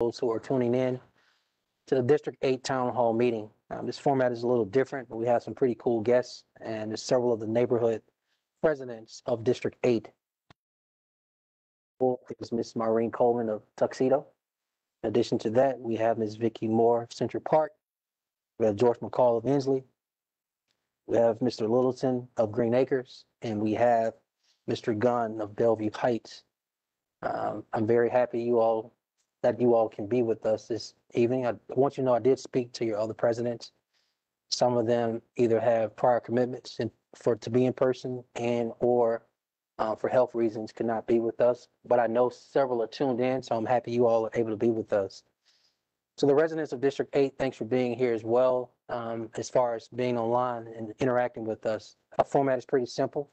those who are tuning in to the District Eight Town Hall meeting. Um, this format is a little different, but we have some pretty cool guests and there's several of the neighborhood presidents of District Eight. Is Miss Maureen Coleman of Tuxedo. In addition to that, we have Ms. Vicky Moore of Central Park. We have George McCall of Ensley. We have Mr. Littleton of Green Acres, and we have Mr. Gunn of Belview Heights. Um, I'm very happy you all, that you all can be with us this evening. I want you to know I did speak to your other presidents. Some of them either have prior commitments for to be in person and or uh, for health reasons could not be with us. But I know several are tuned in, so I'm happy you all are able to be with us. So the residents of District Eight, thanks for being here as well. Um, as far as being online and interacting with us, our format is pretty simple.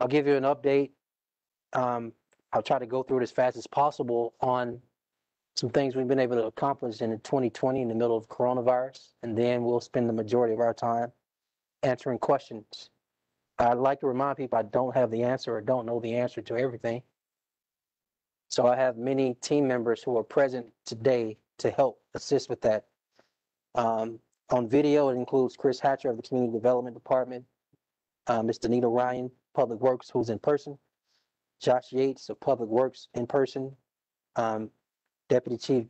I'll give you an update. Um, I'll try to go through it as fast as possible on some things we've been able to accomplish in 2020 in the middle of coronavirus, and then we'll spend the majority of our time answering questions. I'd like to remind people I don't have the answer or don't know the answer to everything. So I have many team members who are present today to help assist with that. Um, on video, it includes Chris Hatcher of the Community Development Department, uh, Ms. Danita Ryan, Public Works, who's in person, Josh Yates of Public Works in person, um, Deputy Chief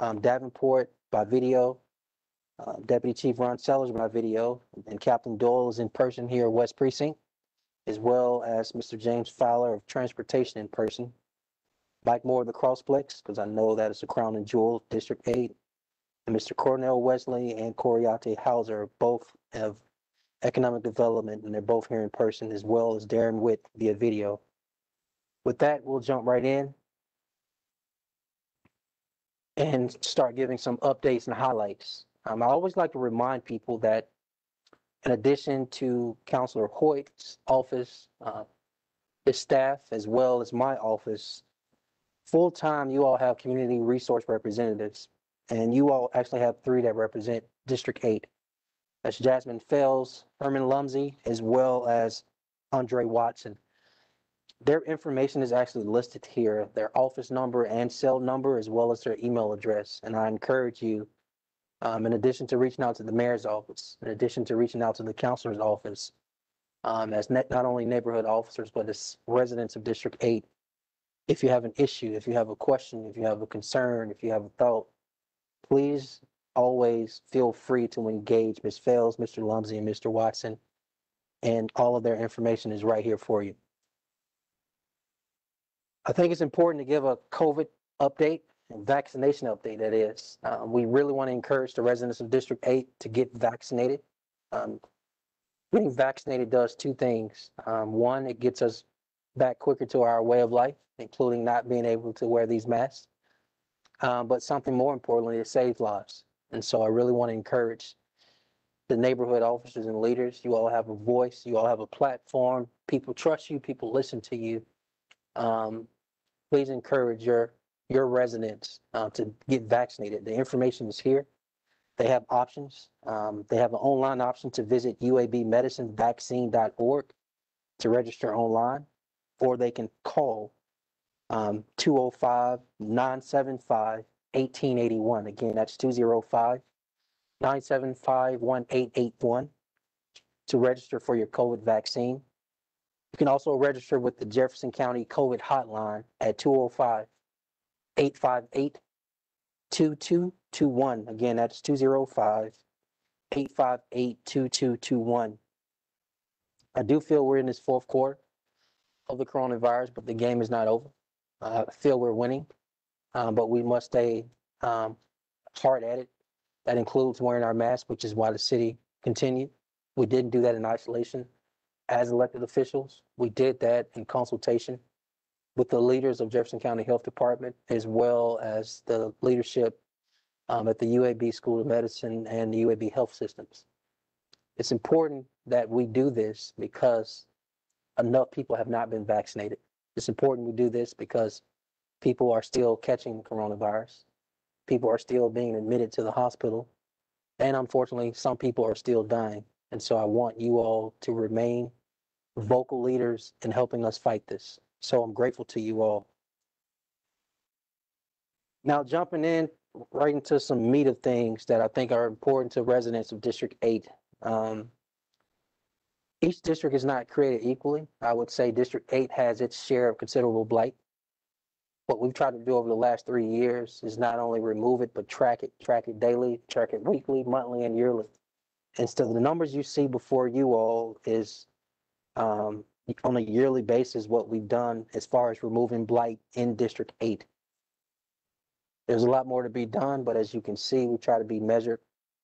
um, Davenport by video, uh, Deputy Chief Ron Sellers by video, and Captain Doyle is in person here at West Precinct, as well as Mr. James Fowler of Transportation in person. Mike Moore of the Crossplex, because I know that is the crown and jewel District Eight. And Mr. Cornell Wesley and Coriate Hauser, both of Economic Development, and they're both here in person, as well as Darren Witt via video. With that, we'll jump right in and start giving some updates and highlights. Um, I always like to remind people that in addition to Counselor Hoyt's office, uh, his staff, as well as my office, full-time, you all have community resource representatives. And you all actually have three that represent District Eight. That's Jasmine Fells, Herman Lumsey, as well as Andre Watson. Their information is actually listed here, their office number and cell number, as well as their email address. And I encourage you, um, in addition to reaching out to the mayor's office, in addition to reaching out to the counselor's office, um, as not only neighborhood officers, but as residents of District Eight, if you have an issue, if you have a question, if you have a concern, if you have a thought, please always feel free to engage Ms. Fells, Mr. Lumsey, and Mr. Watson. And all of their information is right here for you. I think it's important to give a COVID update and vaccination update that is. Um, we really want to encourage the residents of District Eight to get vaccinated. Um, getting vaccinated does two things. Um, one, it gets us back quicker to our way of life, including not being able to wear these masks. Um, but something more importantly, it saves lives. And so I really want to encourage the neighborhood officers and leaders. You all have a voice, you all have a platform. People trust you, people listen to you. Um, please encourage your your residents uh, to get vaccinated. The information is here. They have options. Um, they have an online option to visit uabmedicinevaccine.org to register online, or they can call um, 205 975 1881. Again, that's 205 975 1881 to register for your COVID vaccine. You can also register with the Jefferson County COVID hotline at 205 858 2221. Again, that's 205 858 2221. I do feel we're in this fourth quarter of the coronavirus, but the game is not over. I feel we're winning, um, but we must stay um, hard at it. That includes wearing our mask, which is why the city continued. We didn't do that in isolation as elected officials. We did that in consultation with the leaders of Jefferson County Health Department, as well as the leadership um, at the UAB School of Medicine and the UAB Health Systems. It's important that we do this because enough people have not been vaccinated. It's important we do this because people are still catching coronavirus. People are still being admitted to the hospital. And unfortunately, some people are still dying. And so I want you all to remain vocal leaders in helping us fight this. So I'm grateful to you all. Now jumping in right into some meat of things that I think are important to residents of District Eight. Um, each district is not created equally. I would say District Eight has its share of considerable blight. What we've tried to do over the last three years is not only remove it, but track it, track it daily, track it weekly, monthly, and yearly. And so the numbers you see before you all is um, on a yearly basis what we've done as far as removing blight in District Eight. There's a lot more to be done, but as you can see, we try to be measured,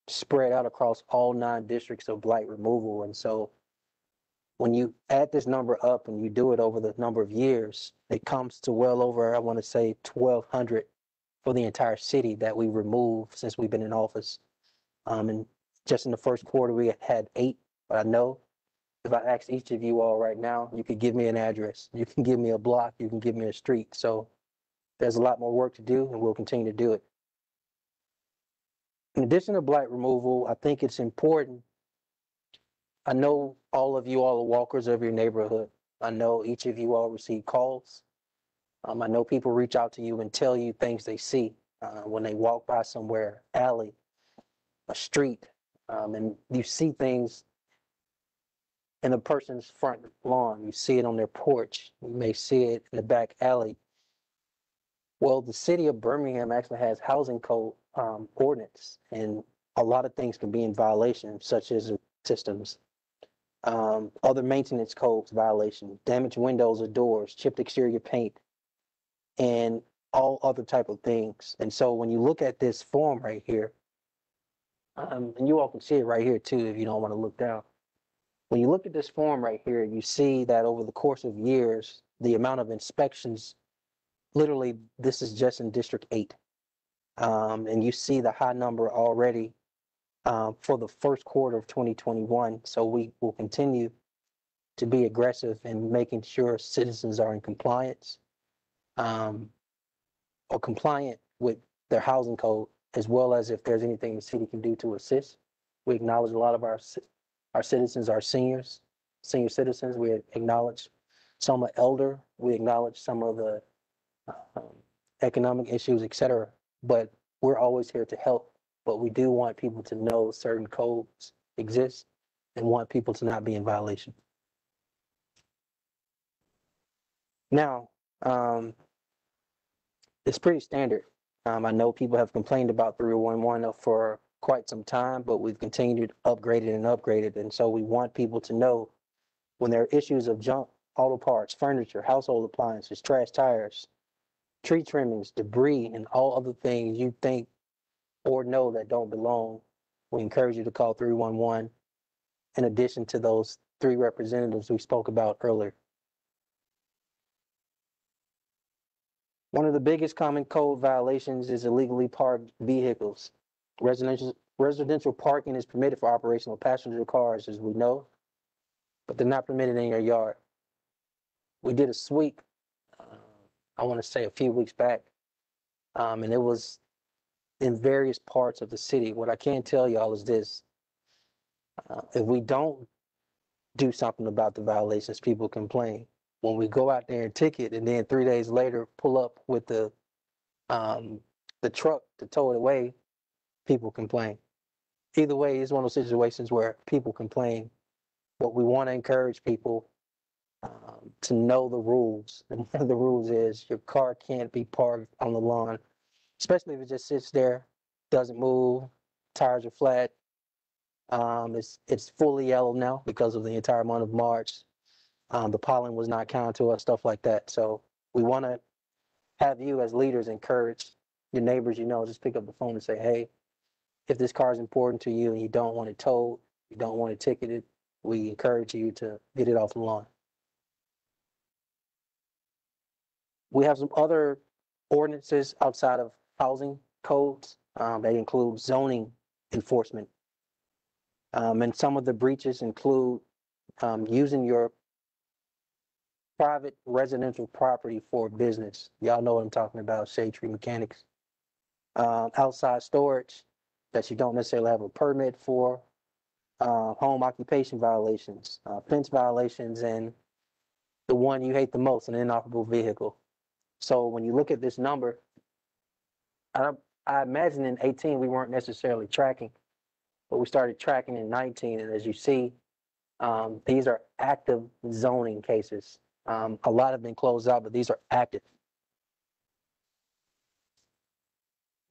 spread out across all nine districts of blight removal. And so when you add this number up and you do it over the number of years, it comes to well over, I want to say, 1,200 for the entire city that we removed since we've been in office. Um, and just in the first quarter, we had eight, but I know if I asked each of you all right now, you could give me an address, you can give me a block, you can give me a street. So there's a lot more work to do and we'll continue to do it. In addition to blight removal, I think it's important. I know all of you all are walkers of your neighborhood. I know each of you all receive calls. Um, I know people reach out to you and tell you things they see uh, when they walk by somewhere, alley, a street, um, and you see things in a person's front lawn. You see it on their porch. You may see it in the back alley. Well, the city of Birmingham actually has housing code um, ordinance, and a lot of things can be in violation, such as systems, um, other maintenance codes violation, damaged windows or doors, chipped exterior paint, and all other type of things. And so when you look at this form right here, um, and you all can see it right here too if you don't want to look down. When you look at this form right here, you see that over the course of years, the amount of inspections literally, this is just in District Eight. Um, and you see the high number already uh, for the first quarter of 2021. So we will continue to be aggressive in making sure citizens are in compliance um, or compliant with their housing code, as well as if there's anything the city can do to assist. We acknowledge a lot of our our citizens are seniors, senior citizens. We acknowledge some are elder. We acknowledge some of the um, economic issues, et cetera. But we're always here to help. But we do want people to know certain codes exist and want people to not be in violation. Now, um, it's pretty standard. Um, I know people have complained about 311 for quite some time, but we've continued to upgrade it and upgrade it. And so we want people to know when there are issues of junk, auto parts, furniture, household appliances, trash tires, tree trimmings, debris, and all other things you think or know that don't belong, we encourage you to call 311 in addition to those three representatives we spoke about earlier. One of the biggest common code violations is illegally parked vehicles. Residential, residential parking is permitted for operational passenger cars, as we know, but they're not permitted in your yard. We did a sweep I want to say a few weeks back. Um, and it was in various parts of the city. What I can tell y'all is this. Uh, if we don't do something about the violations, people complain. When we go out there and ticket and then three days later pull up with the um, the truck to tow it away, people complain. Either way, it's one of those situations where people complain. But we want to encourage people um, to know the rules. And one of the rules is your car can't be parked on the lawn, especially if it just sits there, doesn't move, tires are flat. Um, it's it's fully yellow now because of the entire month of March. Um, the pollen was not counted to us, stuff like that. So we want to have you as leaders encourage your neighbors. You know, just pick up the phone and say, "Hey, if this car is important to you and you don't want it towed, you don't want it ticketed, we encourage you to get it off the lawn." We have some other ordinances outside of housing codes um, that include zoning enforcement. Um, and some of the breaches include um, using your private residential property for business. Y'all know what I'm talking about, shade tree mechanics. Um, outside storage that you don't necessarily have a permit for, uh, home occupation violations, uh, fence violations, and the one you hate the most, an inoperable vehicle. So when you look at this number, I, I imagine in eighteen, we weren't necessarily tracking, but we started tracking in nineteen, and as you see, um, these are active zoning cases. Um, a lot have been closed out, but these are active.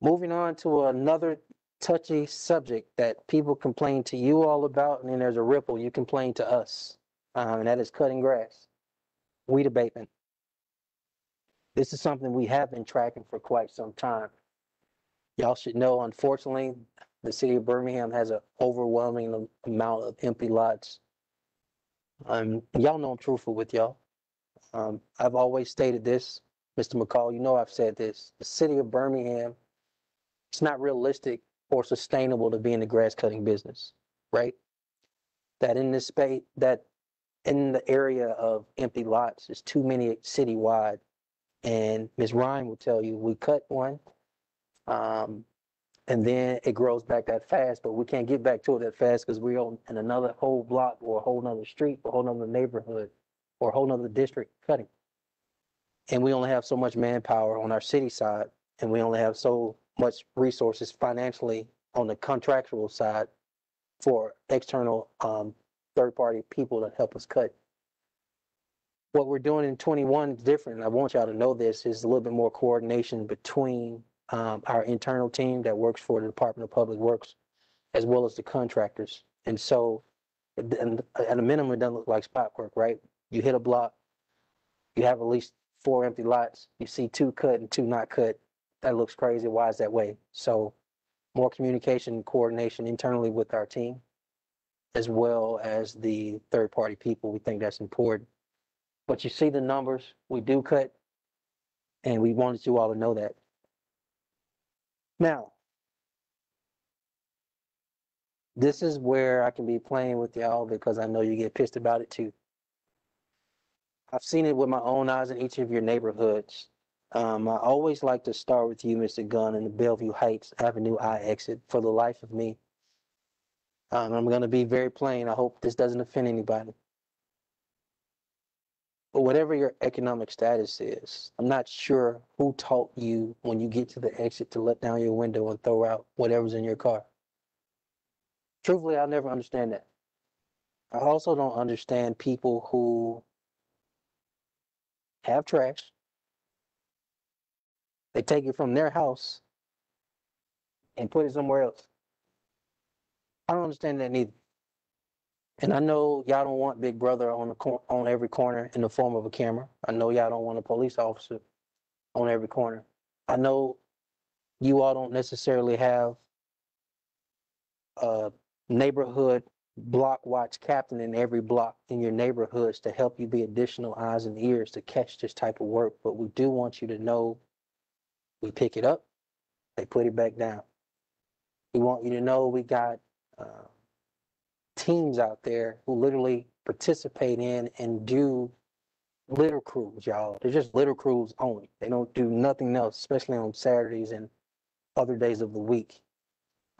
Moving on to another touchy subject that people complain to you all about, and then there's a ripple, you complain to us. Um, and that is cutting grass, weed abatement. This is something we have been tracking for quite some time. Y'all should know, unfortunately, the city of Birmingham has an overwhelming amount of empty lots. Um, y'all know I'm truthful with y'all. Um, I've always stated this, Mr. McCall, you know I've said this. The city of Birmingham, it's not realistic or sustainable to be in the grass cutting business, right? That in this space, that in the area of empty lots, is too many citywide. And Ms. Ryan will tell you, we cut one, um, and then it grows back that fast, but we can't get back to it that fast because we're on in another whole block or a whole nother street, or a whole nother neighborhood, or a whole nother district cutting. And we only have so much manpower on our city side, and we only have so much resources financially on the contractual side for external, um, third-party people to help us cut. What we're doing in twenty-one is different, I want y'all to know this, is a little bit more coordination between um, our internal team that works for the Department of Public Works as well as the contractors. And so, and at a minimum, it doesn't look like spot work, right? You hit a block, you have at least four empty lots, you see two cut and two not cut. That looks crazy. Why is that way? So more communication, and coordination internally with our team as well as the third-party people. We think that's important. But you see the numbers, we do cut, and we wanted you all to know that. Now, this is where I can be playing with y'all because I know you get pissed about it too. I've seen it with my own eyes in each of your neighborhoods. Um, I always like to start with you, Mr. Gunn, in the Belview Heights Avenue I exit for the life of me. Um, I'm gonna be very plain. I hope this doesn't offend anybody. But whatever your economic status is, I'm not sure who taught you when you get to the exit to let down your window and throw out whatever's in your car. Truthfully, I'll never understand that. I also don't understand people who have trash. They take it from their house and put it somewhere else. I don't understand that neither. And I know y'all don't want Big Brother on the cor- on every corner in the form of a camera. I know y'all don't want a police officer on every corner. I know you all don't necessarily have a neighborhood block watch captain in every block in your neighborhoods to help you be additional eyes and ears to catch this type of work. But we do want you to know we pick it up, they put it back down. We want you to know we got uh, teams out there who literally participate in and do litter crews, y'all. They're just litter crews only. They don't do nothing else, especially on Saturdays and other days of the week.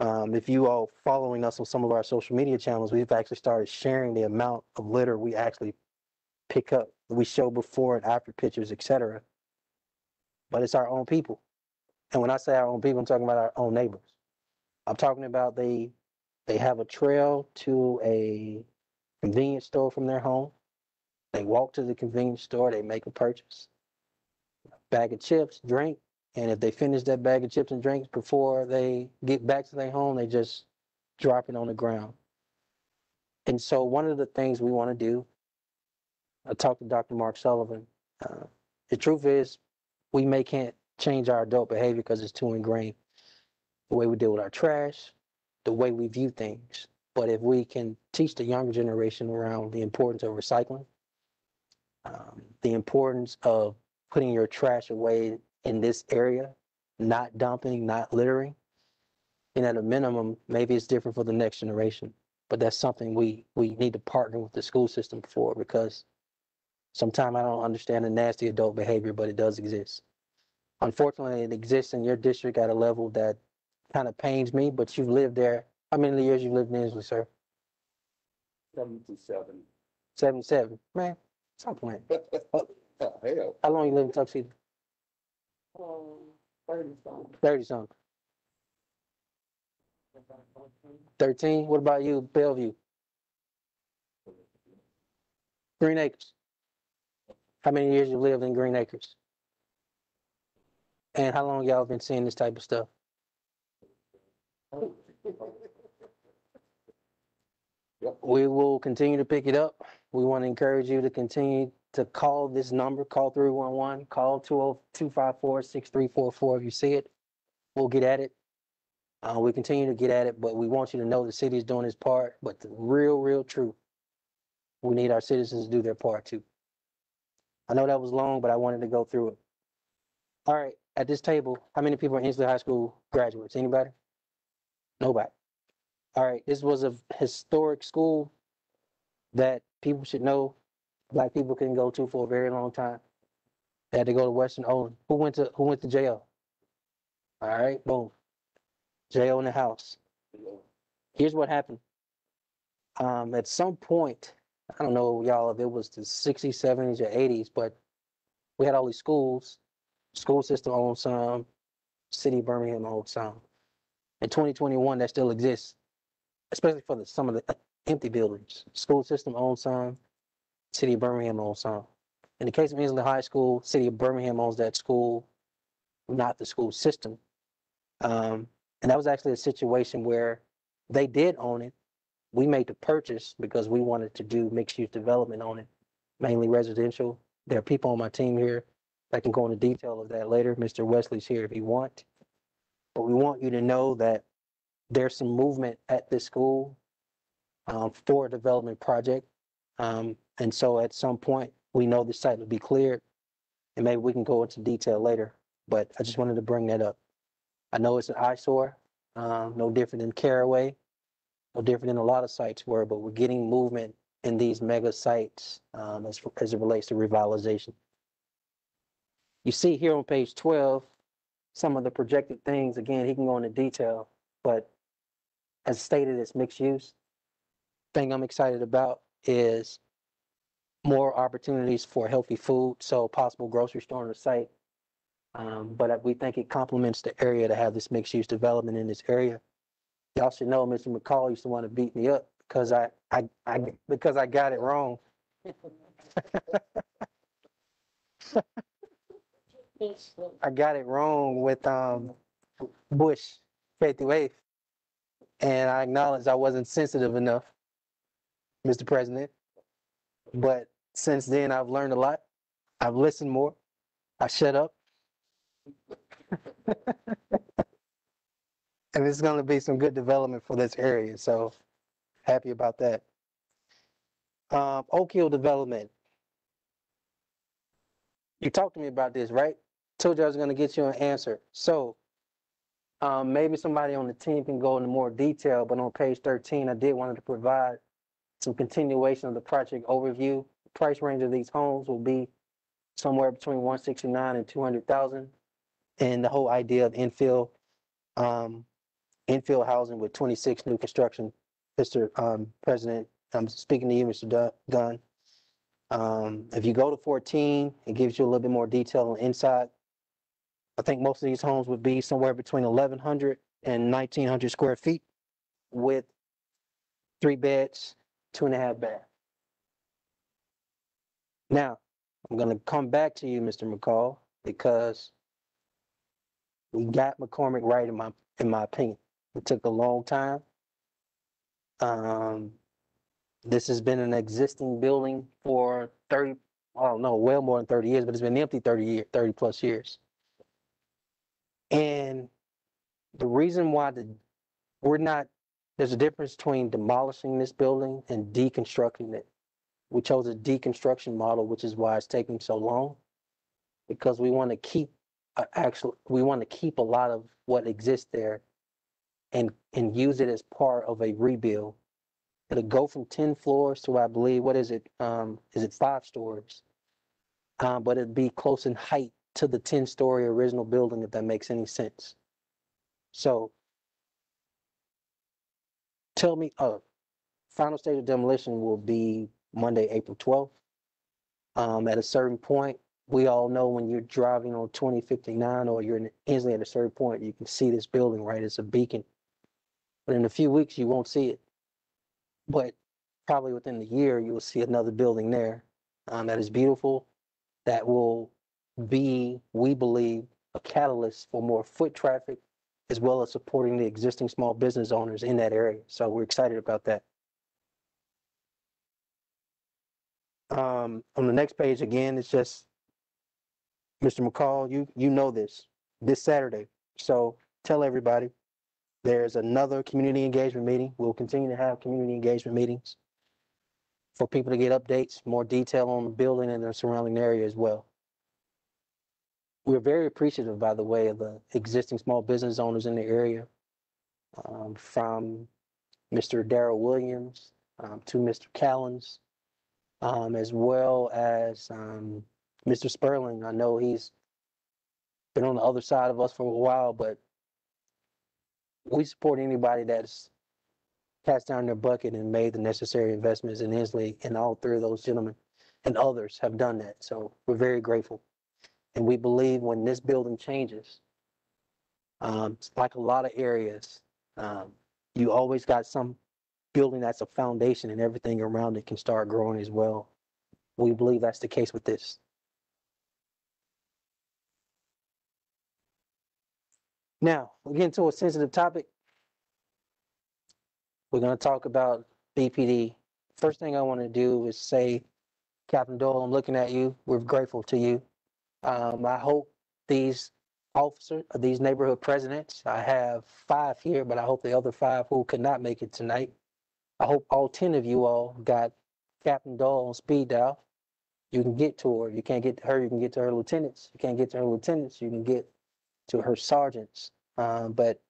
Um, if you all following us on some of our social media channels, we've actually started sharing the amount of litter we actually pick up. We show before and after pictures, etc. But it's our own people. And when I say our own people, I'm talking about our own neighbors. I'm talking about they they have a trail to a convenience store from their home. They walk to the convenience store, they make a purchase. Bag of chips, drink, and if they finish that bag of chips and drinks before they get back to their home, they just drop it on the ground. And so one of the things we want to do, I talked to Dr. Mark Sullivan. Uh, the truth is, we may can't change our adult behavior because it's too ingrained. The way we deal with our trash, the way we view things. But if we can teach the younger generation around the importance of recycling, um, the importance of putting your trash away in this area, not dumping, not littering, and at a minimum, maybe it's different for the next generation. But that's something we we need to partner with the school system for because sometimes I don't understand the nasty adult behavior, but it does exist. Unfortunately, it exists in your district at a level that kind of pains me, but you've lived there. How many years you've lived in Ensley, sir? Seventy-seven. Seventy-seven. Man, stop playing. Hell, How long you lived in Tuxedo? um, Thirty something. Thirteen, what about you, Belview? Green Acres. How many years you lived in Green Acres? And how long y'all been seeing this type of stuff? We will continue to pick it up. We want to encourage you to continue to call this number, call three one one, call two oh, two five four, six three four four if you see it. We'll get at it. Uh, we continue to get at it, but we want you to know the city is doing its part, but the real, real truth, we need our citizens to do their part too. I know that was long, but I wanted to go through it. All right, at this table, how many people are Ensley High School graduates? Anybody? Nobody. All right, this was a historic school that people should know, black people couldn't go to for a very long time. They had to go to Western Olin. Who went to, who went to jail? All right, boom. Jail in the house. Here's what happened. Um, at some point, I don't know, y'all, if it was the sixties, seventies, or eighties, but we had all these schools. School system owns some, city of Birmingham owns some. In twenty twenty-one, that still exists, especially for the, some of the uh, empty buildings. School system owns some, city of Birmingham owns some. In the case of Ensley High School, city of Birmingham owns that school, not the school system. Um, and that was actually a situation where they did own it. We made the purchase because we wanted to do mixed use development on it, mainly residential. There are people on my team here that can go into detail of that later. Mr. Wesley's here if you want. But we want you to know that there's some movement at this school um, for a development project. Um, and so at some point, we know the site will be cleared and maybe we can go into detail later, but I just wanted to bring that up. I know it's an eyesore, um, no different than Carraway, no different than a lot of sites were, but we're getting movement in these mega sites, um, as, as it relates to revitalization. You see here on page twelve, some of the projected things, again, he can go into detail, but as stated, it's mixed use. Thing I'm excited about is more opportunities for healthy food, so possible grocery store on the site. Um, but we think it complements the area to have this mixed use development in this area. Y'all should know Mr. McCall used to want to beat me up because I, I, I, because I got it wrong. I got it wrong with, um, Bush, K through. And I acknowledge I wasn't sensitive enough, Mr. President. But since then, I've learned a lot. I've listened more. I shut up. And it's gonna be some good development for this area, so happy about that. Um, Oak Hill Development. You talked to me about this, right? Told you I was gonna get you an answer. So um, maybe somebody on the team can go into more detail, but on page thirteen, I did wanted to provide some continuation of the project overview. Price range of these homes will be somewhere between one sixty-nine and two hundred thousand. And the whole idea of infill, um, infill housing with twenty-six new construction. Mr. Um, President, I'm speaking to you, Mr. Dun- Dunn. Um, if you go to fourteen, it gives you a little bit more detail on inside. I think most of these homes would be somewhere between 1,100 and 1,900 square feet with three beds, two and a half bath. Now, I'm gonna come back to you, Mr. McCall, because we got McCormack right in my, in my opinion. It took a long time. Um, this has been an existing building for thirty, I don't know, well more than thirty years, but it's been empty thirty year, thirty plus years. And the reason why the, we're not, there's a difference between demolishing this building and deconstructing it. We chose a deconstruction model, which is why it's taking so long. Because we want to keep, uh, actually, we want to keep a lot of what exists there and, and use it as part of a rebuild. It'll go from ten floors to, I believe, what is it? Um, is it five stories? Uh, but it'd be close in height to the ten-story original building, if that makes any sense. So tell me, uh, final stage of demolition will be Monday, April twelfth. Um, at a certain point, we all know when you're driving on twenty fifty-nine or you're in Ensley at a certain point, you can see this building, right? It's a beacon. But in a few weeks, you won't see it. But probably within the year, you will see another building there um, that is beautiful, that will be, we believe, a catalyst for more foot traffic as well as supporting the existing small business owners in that area. So we're excited about that. Um, on the next page, again, it's just, Mr. McCall, you, you know this, this Saturday. So tell everybody, there's another community engagement meeting. We'll continue to have community engagement meetings for people to get updates, more detail on the building and the surrounding area as well. We're very appreciative, by the way, of the existing small business owners in the area. um, from Mr. Darrell Williams um, to Mr. Callens, um, as well as um, Mr. Sperling. I know he's been on the other side of us for a while, but we support anybody that's cast down their bucket and made the necessary investments in Ensley, and all three of those gentlemen and others have done that. So we're very grateful. And we believe when this building changes, um, it's like a lot of areas, um, you always got some building that's a foundation and everything around it can start growing as well. We believe that's the case with this. Now, we get into a sensitive topic. We're gonna talk about BPD. First thing I want to do is say, Captain Doyle, I'm looking at you. We're grateful to you. Um, I hope these officers, these neighborhood presidents, I have five here, but I hope the other five who could not make it tonight. I hope all ten of you all got Captain Doyle on speed dial. You can get to her. If you can't get to her, you can get to her lieutenants. You can't get to her lieutenants, you can get to her sergeants. Um, but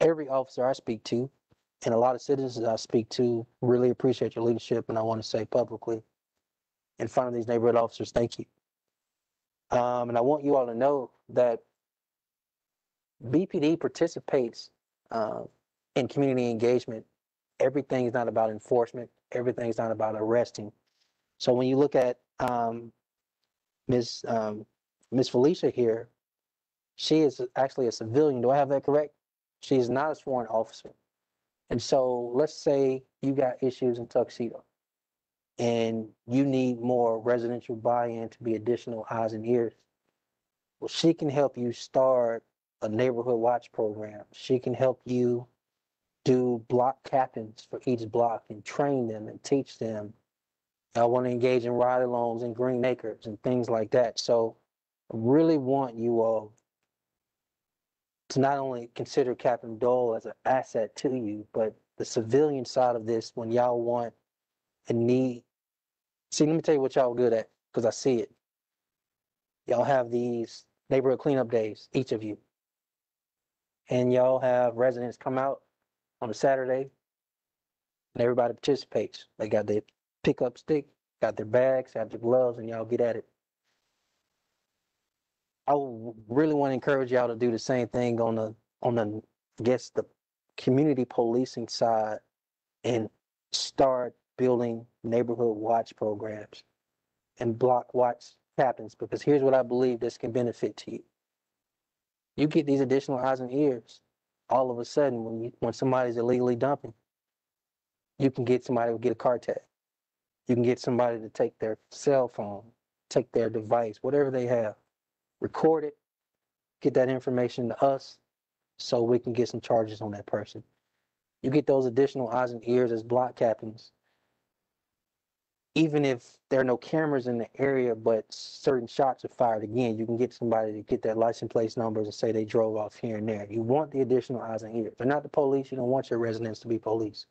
every officer I speak to, and a lot of citizens I speak to, really appreciate your leadership, and I want to say publicly, in front of these neighborhood officers, thank you. Um, and I want you all to know that BPD participates uh, in community engagement. Everything is not about enforcement. Everything is not about arresting. So when you look at um, Ms. Um. Felicia here, she is actually a civilian. Do I have that correct? She is not a sworn officer. And so let's say you got issues in Tuxedo and you need more residential buy-in to be additional eyes and ears. Well, she can help you start a neighborhood watch program. She can help you do block captains for each block and train them and teach them. I want to engage in ride alongs and green acres and things like that. So I really want you all to not only consider Captain Doyle as an asset to you, but the civilian side of this when y'all want and need. See, let me tell you what y'all good at, because I see it. Y'all have these neighborhood cleanup days, each of you. And y'all have residents come out on a Saturday and everybody participates. They got their pickup stick, got their bags, have their gloves, and y'all get at it. I really want to encourage y'all to do the same thing on the, on the, I guess, the community policing side and start building neighborhood watch programs and block watch captains, because here's what I believe this can benefit to you. You get these additional eyes and ears, all of a sudden, when you, when somebody's illegally dumping, you can get somebody to get a car tag. You can get somebody to take their cell phone, take their device, whatever they have, record it, get that information to us so we can get some charges on that person. You get those additional eyes and ears as block captains. Even if there are no cameras in the area, but certain shots are fired again, you can get somebody to get their license plate numbers and say they drove off here and there. You want the additional eyes and ears. They're not the police. You don't want your residents to be police.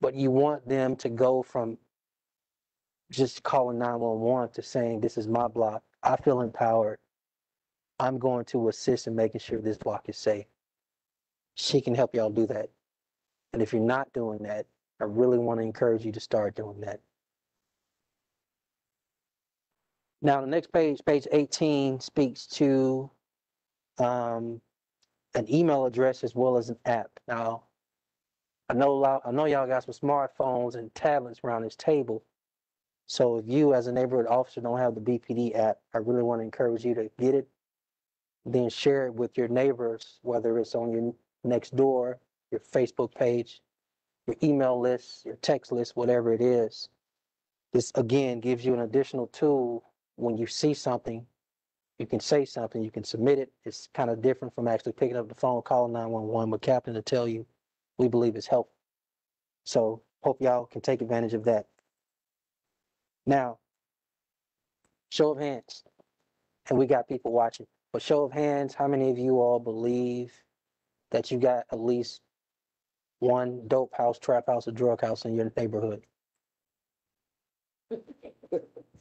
But you want them to go from just calling 911 to saying, this is my block. I feel empowered. I'm going to assist in making sure this block is safe. She can help y'all do that. And if you're not doing that, I really want to encourage you to start doing that. Now, the next page, page 18, speaks to um, an email address as well as an app. Now, I know, I know y'all got some smartphones and tablets around this table. So if you as a neighborhood officer don't have the BPD app, I really want to encourage you to get it. Then share it with your neighbors, whether it's on your next door, your Facebook page, your email list, your text list, whatever it is. This again gives you an additional tool when you see something, you can say something, you can submit it. It's kind of different from actually picking up the phone, calling nine one one, but Captain to tell you, we believe it's helpful. So hope y'all can take advantage of that. Now, show of hands, and we got people watching, but show of hands, how many of you all believe that you got at least one dope house, trap house, or drug house in your neighborhood?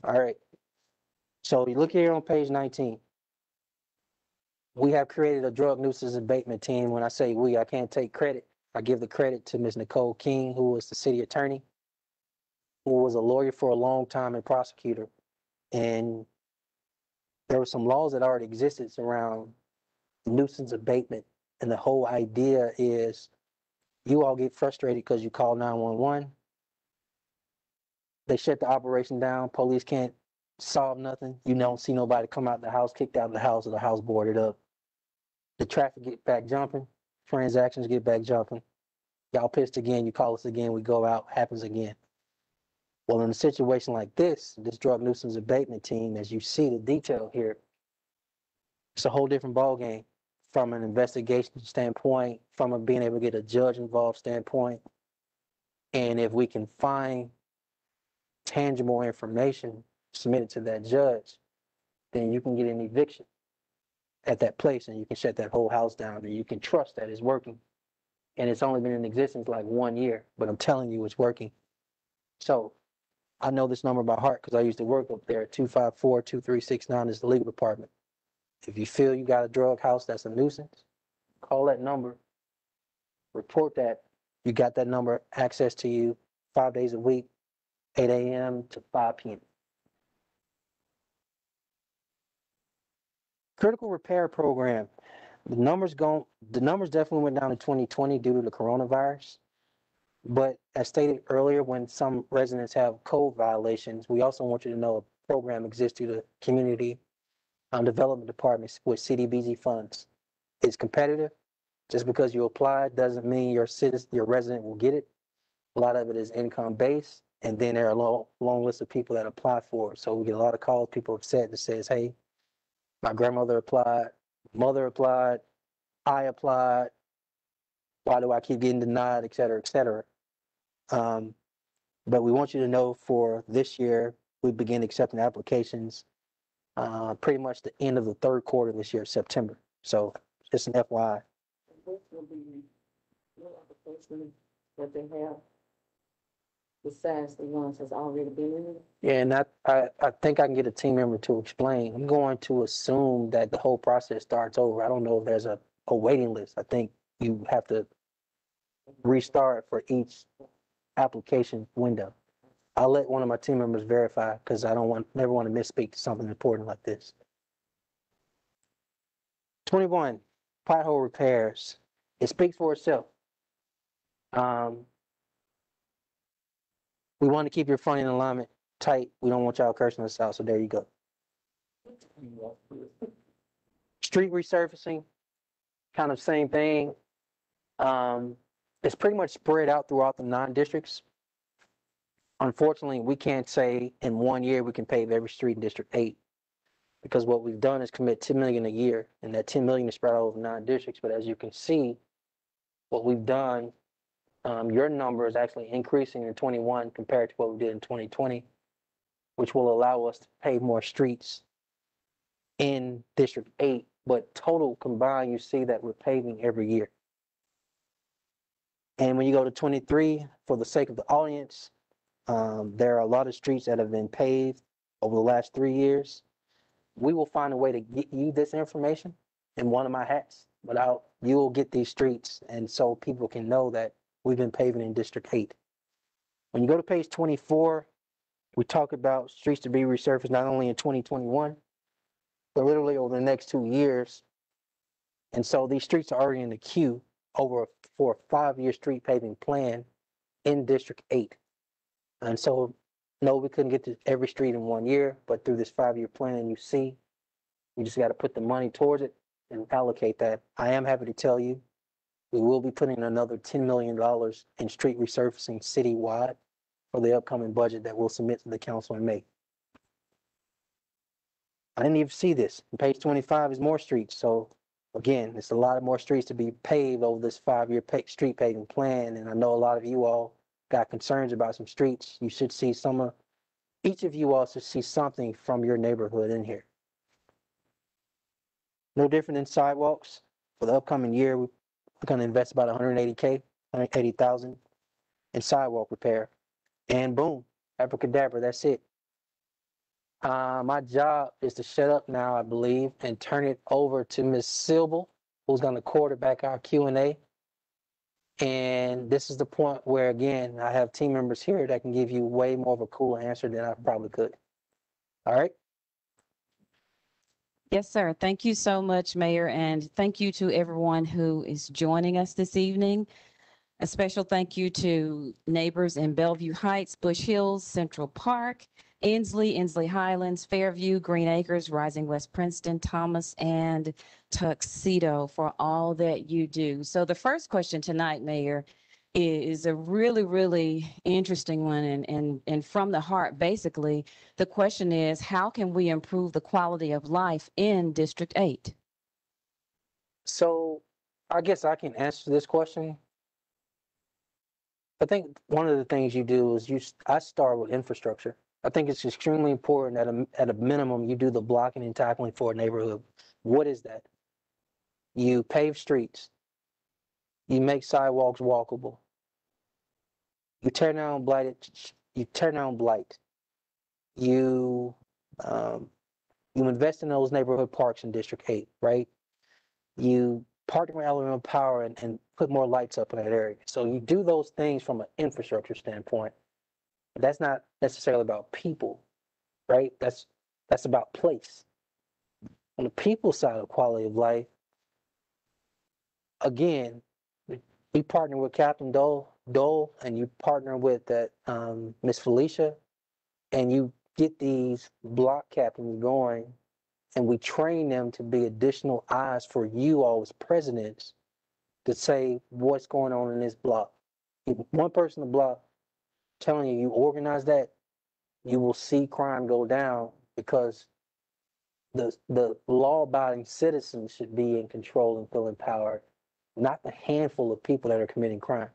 All right. So you look here on page nineteen. We have created a drug nuisance abatement team. When I say we, I can't take credit. I give the credit to Ms. Nicole King, who was the city attorney, who was a lawyer for a long time and prosecutor. And there were some laws that already existed around nuisance abatement. And the whole idea is you all get frustrated because you call nine one one. They shut the operation down. Police can't solve nothing. You don't see nobody come out the house, kicked out of the house, or the house boarded up. The traffic get back jumping, transactions get back jumping. Y'all pissed again, you call us again, we go out, happens again. Well, in a situation like this, this drug nuisance abatement team, as you see the detail here, it's a whole different ballgame from an investigation standpoint, from a being able to get a judge involved standpoint. And if we can find tangible information submitted to that judge, then you can get an eviction at that place and you can shut that whole house down and you can trust that it's working. And it's only been in existence like one year, but I'm telling you it's working. So I know this number by heart because I used to work up there. 254 2369 is the legal department. If you feel you got a drug house that's a nuisance, call that number, report that. You got that number access to you five days a week, 8 a.m. to 5 p.m. Critical repair program. The numbers go, the numbers definitely went down in 2020 due to the coronavirus. But as stated earlier, when some residents have code violations, we also want you to know a program exists through the community um, development departments with CDBG funds. It's competitive. Just because you apply doesn't mean your citizen, your resident will get it. A lot of it is income based, and then there are a long, long list of people that apply for it. So we get a lot of calls. People upset that says, "Hey, my grandmother applied, mother applied, I applied. Why do I keep getting denied, et cetera, et cetera? Um, but we want you to know for this year, we begin accepting applications uh, pretty much the end of the third quarter this year, September. So just an FYI. That they have besides the ones that's already been in? Yeah, and I, I, I think I can get a team member to explain. I'm going to assume that the whole process starts over. I don't know if there's a, a waiting list. I think you have to restart for each application window. I'll let one of my team members verify because I don't want, never want to misspeak to something important like this. Twenty-one, pothole repairs. It speaks for itself. Um, we want to keep your front end alignment tight. We don't want y'all cursing us out, so there you go. Street resurfacing, kind of same thing. Um, it's pretty much spread out throughout the nine districts. Unfortunately, we can't say in one year we can pave every street in District Eight. Because what we've done is commit ten million a year, and that ten million is spread out over nine districts, but as you can see, what we've done, um, your number is actually increasing in twenty-one compared to what we did in twenty twenty, which will allow us to pave more streets in District Eight, but total combined, you see that we're paving every year. And when you go to twenty-three, for the sake of the audience, um, there are a lot of streets that have been paved over the last three years. We will find a way to get you this information in one of my hats, but I'll, you will get these streets and so people can know that we've been paving in District Eight. When you go to page twenty-four, we talk about streets to be resurfaced not only in twenty twenty-one, but literally over the next two years. And so these streets are already in the queue over for a five-year street paving plan in District Eight. And so No, we couldn't get to every street in one year, but through this five-year plan, you see, we just got to put the money towards it and allocate that. I am happy to tell you, we will be putting another ten million dollars in street resurfacing citywide for the upcoming budget that we'll submit to the council in May. I didn't even see this. Page twenty-five is more streets, so again, it's a lot of more streets to be paved over this five-year street paving plan, and I know a lot of you all got concerns about some streets. You should see some of, each of you all should see something from your neighborhood in here. No different than sidewalks. For the upcoming year, we're gonna invest about hundred and eighty K, hundred eighty thousand in sidewalk repair. And boom, abracadabra, that's it. Uh, my job is to shut up now, I believe, and turn it over to Ms. Sybil, who's gonna quarterback our Q and A. And this is the point where, again, I have team members here that can give you way more of a cool answer than I probably could. All right? Yes, sir. Thank you so much, Mayor, and thank you to everyone who is joining us this evening. A special thank you to neighbors in Belview Heights, Bush Hills, Central Park, Ensley, Ensley Highlands, Fairview, Green Acres, Rising West Princeton, Thomas, and Tuxedo for all that you do. So the first question tonight, Mayor, is a really, really interesting one and, and, and from the heart, basically. The question is, how can we improve the quality of life in District Eight? So I guess I can answer this question. I think one of the things you do is you, I start with infrastructure. I think it's extremely important at a, at a minimum, you do the blocking and tackling for a neighborhood. What is that? You pave streets. You make sidewalks walkable. You tear down blighted, you tear down blight. You, um, you invest in those neighborhood parks in District Eight, right? you partner with Alabama Power and, and put more lights up in that area. So you do those things from an infrastructure standpoint. But that's not necessarily about people, right? That's that's about place. On the people side of quality of life, again, we partner with Captain Doyle, Doyle, and you partner with that um, Miss Felicia, and you get these block captains going and we train them to be additional eyes for you all as presidents to say what's going on in this block. If one person in the block telling you you organize that, you will see crime go down because the the law abiding citizens should be in control and feel empowered, not the handful of people that are committing crime.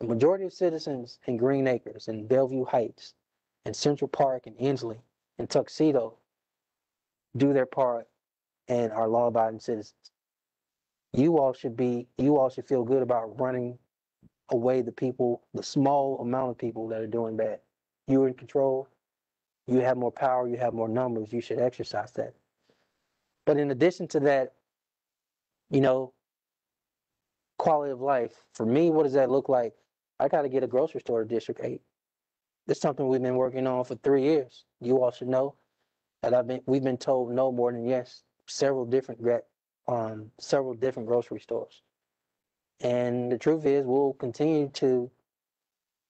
The majority of citizens in Green Acres and Belview Heights and Central Park and Ensley and Tuxedo do their part and are law abiding citizens. You all should be, you all should feel good about running away the people, the small amount of people that are doing bad. You're in control. You have more power. You have more numbers. You should exercise that. But in addition to that, you know, quality of life, for me, what does that look like? I got to get a grocery store to District 8. That's something we've been working on for three years. You all should know. that I've been, we've been told no more than yes, several different, um, several different grocery stores. And the truth is, we'll continue to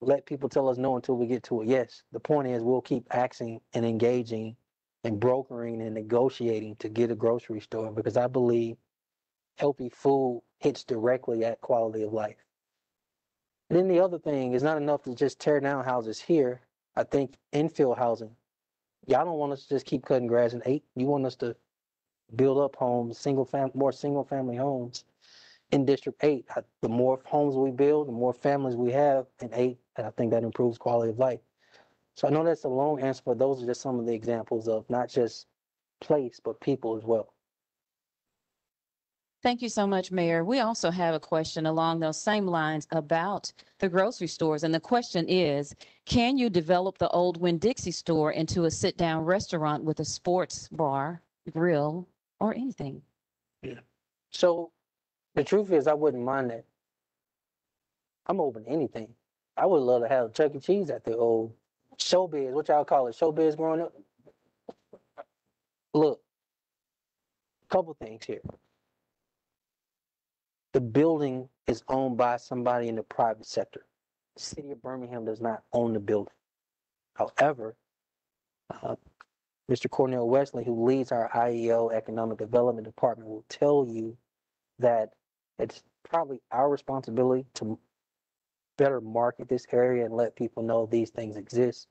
let people tell us no until we get to a yes. The point is, we'll keep asking and engaging and brokering and negotiating to get a grocery store because I believe healthy food hits directly at quality of life. And then the other thing is not enough to just tear down houses here. I think infill housing y'all don't want us to just keep cutting grass in eight. You want us to build up homes, single fam, more single family homes in District Eight. I- The more homes we build, the more families we have in eight, and I think that improves quality of life. So I know that's a long answer, but those are just some of the examples of not just place, but people as well. Thank you so much, Mayor. We also have a question along those same lines about the grocery stores. And the question is, can you develop the old Winn-Dixie store into a sit-down restaurant with a sports bar, grill, or anything? Yeah. So the truth is, I wouldn't mind that. I'm open to anything. I would love to have Chuck E. Cheese at the old showbiz. What y'all call it? Showbiz growing up. Look, a couple things here. The building is owned by somebody in the private sector. The city of Birmingham does not own the building. However, uh, Mr. Cornell Wesley, who leads our IEO Economic Development Department, will tell you that it's probably our responsibility to better market this area and let people know these things exist.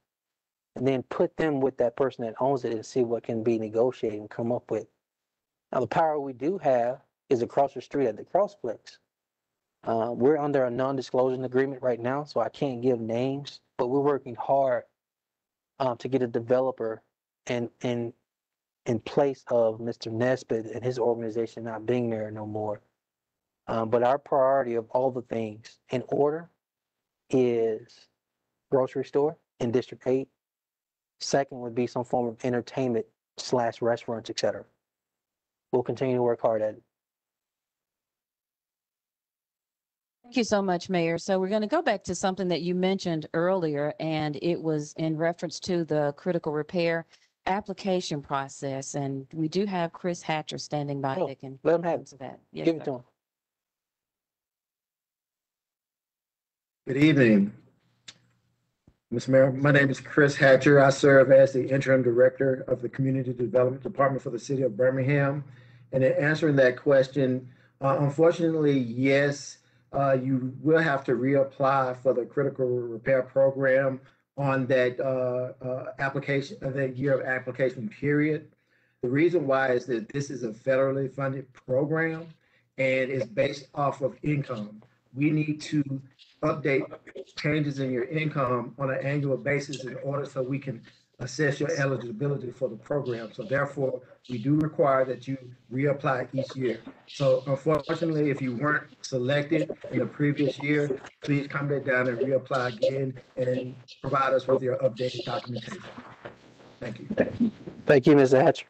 And then put them with that person that owns it and see what can be negotiated and come up with. Now, the power we do have is across the street at the Crossplex. Uh, we're under a non-disclosure agreement right now, so I can't give names, but we're working hard um, to get a developer and in in place of Mr. Nesbitt and his organization not being there no more. Um, but our priority of all the things in order is grocery store in District Eight. Second would be some form of entertainment slash restaurants, et cetera. We'll continue to work hard at it. Thank you so much, Mayor. So we're going to go back to something that you mentioned earlier, and it was in reference to the critical repair application process. And we do have Chris Hatcher standing by Oh, that can Let him have it. answer that. Yes, Give it sir. to them. Good evening. Ms. Mayor, my name is Chris Hatcher. I serve as the interim director of the Community Development Department for the City of Birmingham. And in answering that question, uh, unfortunately, yes, uh, you will have to reapply for the critical repair program on that uh, uh, application, uh, that year of application period. The reason why is that this is a federally funded program and it's based off of income. We need to update changes in your income on an annual basis in order so we can assess your eligibility for the program. So therefore, we do require that you reapply each year. So unfortunately, if you weren't selected in the previous year, please come back down and reapply again and provide us with your updated documentation. Thank you. Thank you, Mr. Hatcher.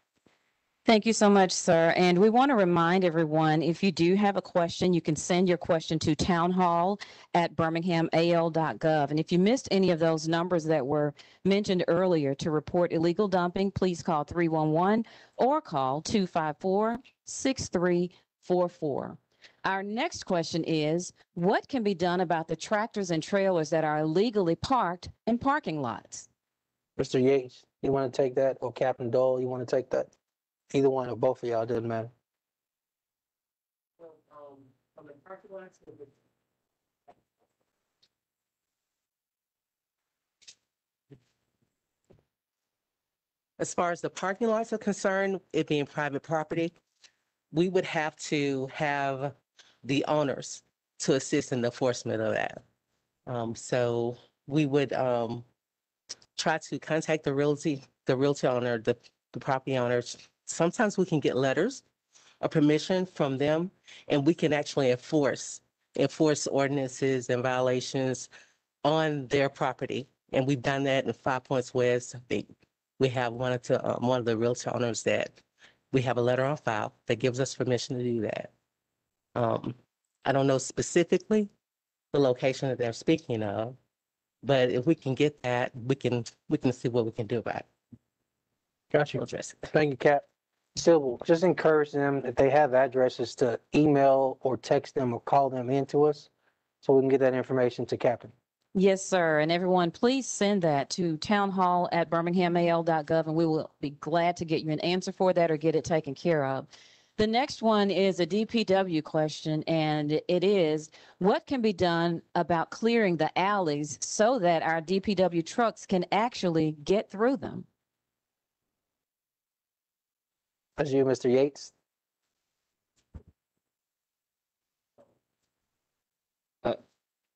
Thank you so much, sir. And we want to remind everyone, if you do have a question, you can send your question to townhall@birminghamal.gov. And if you missed any of those numbers that were mentioned earlier to report illegal dumping, please call 311 or call 254-6344. Our next question is, what can be done about the tractors and trailers that are illegally parked in parking lots? Mr. Yates, you want to take that? Or Captain Doyle, you want to take that? Either one or both of y'all, doesn't matter. As far as the parking lots are concerned, it being private property, we would have to have the owners to assist in the enforcement of that. Um, so we would, um, try to contact the realty, the realty owner, the, the property owners. Sometimes we can get letters of permission from them and we can actually enforce, enforce ordinances and violations on their property. And we've done that in Five Points West. I think we have one of the, um, one of the realty owners that we have a letter on file that gives us permission to do that. Um, I don't know specifically the location that they're speaking of, but if we can get that, we can, we can see what we can do about it. Got We'll address it. Thank you, Cap. Still, just encourage them, if they have addresses, to email or text them or call them into us so we can get that information to Captain. Yes, sir. And everyone, please send that to townhall@birminghamal.gov and we will be glad to get you an answer for that or get it taken care of. The next one is a DPW question and it is, what can be done about clearing the alleys so that our DPW trucks can actually get through them? That's you, Mr. Yates.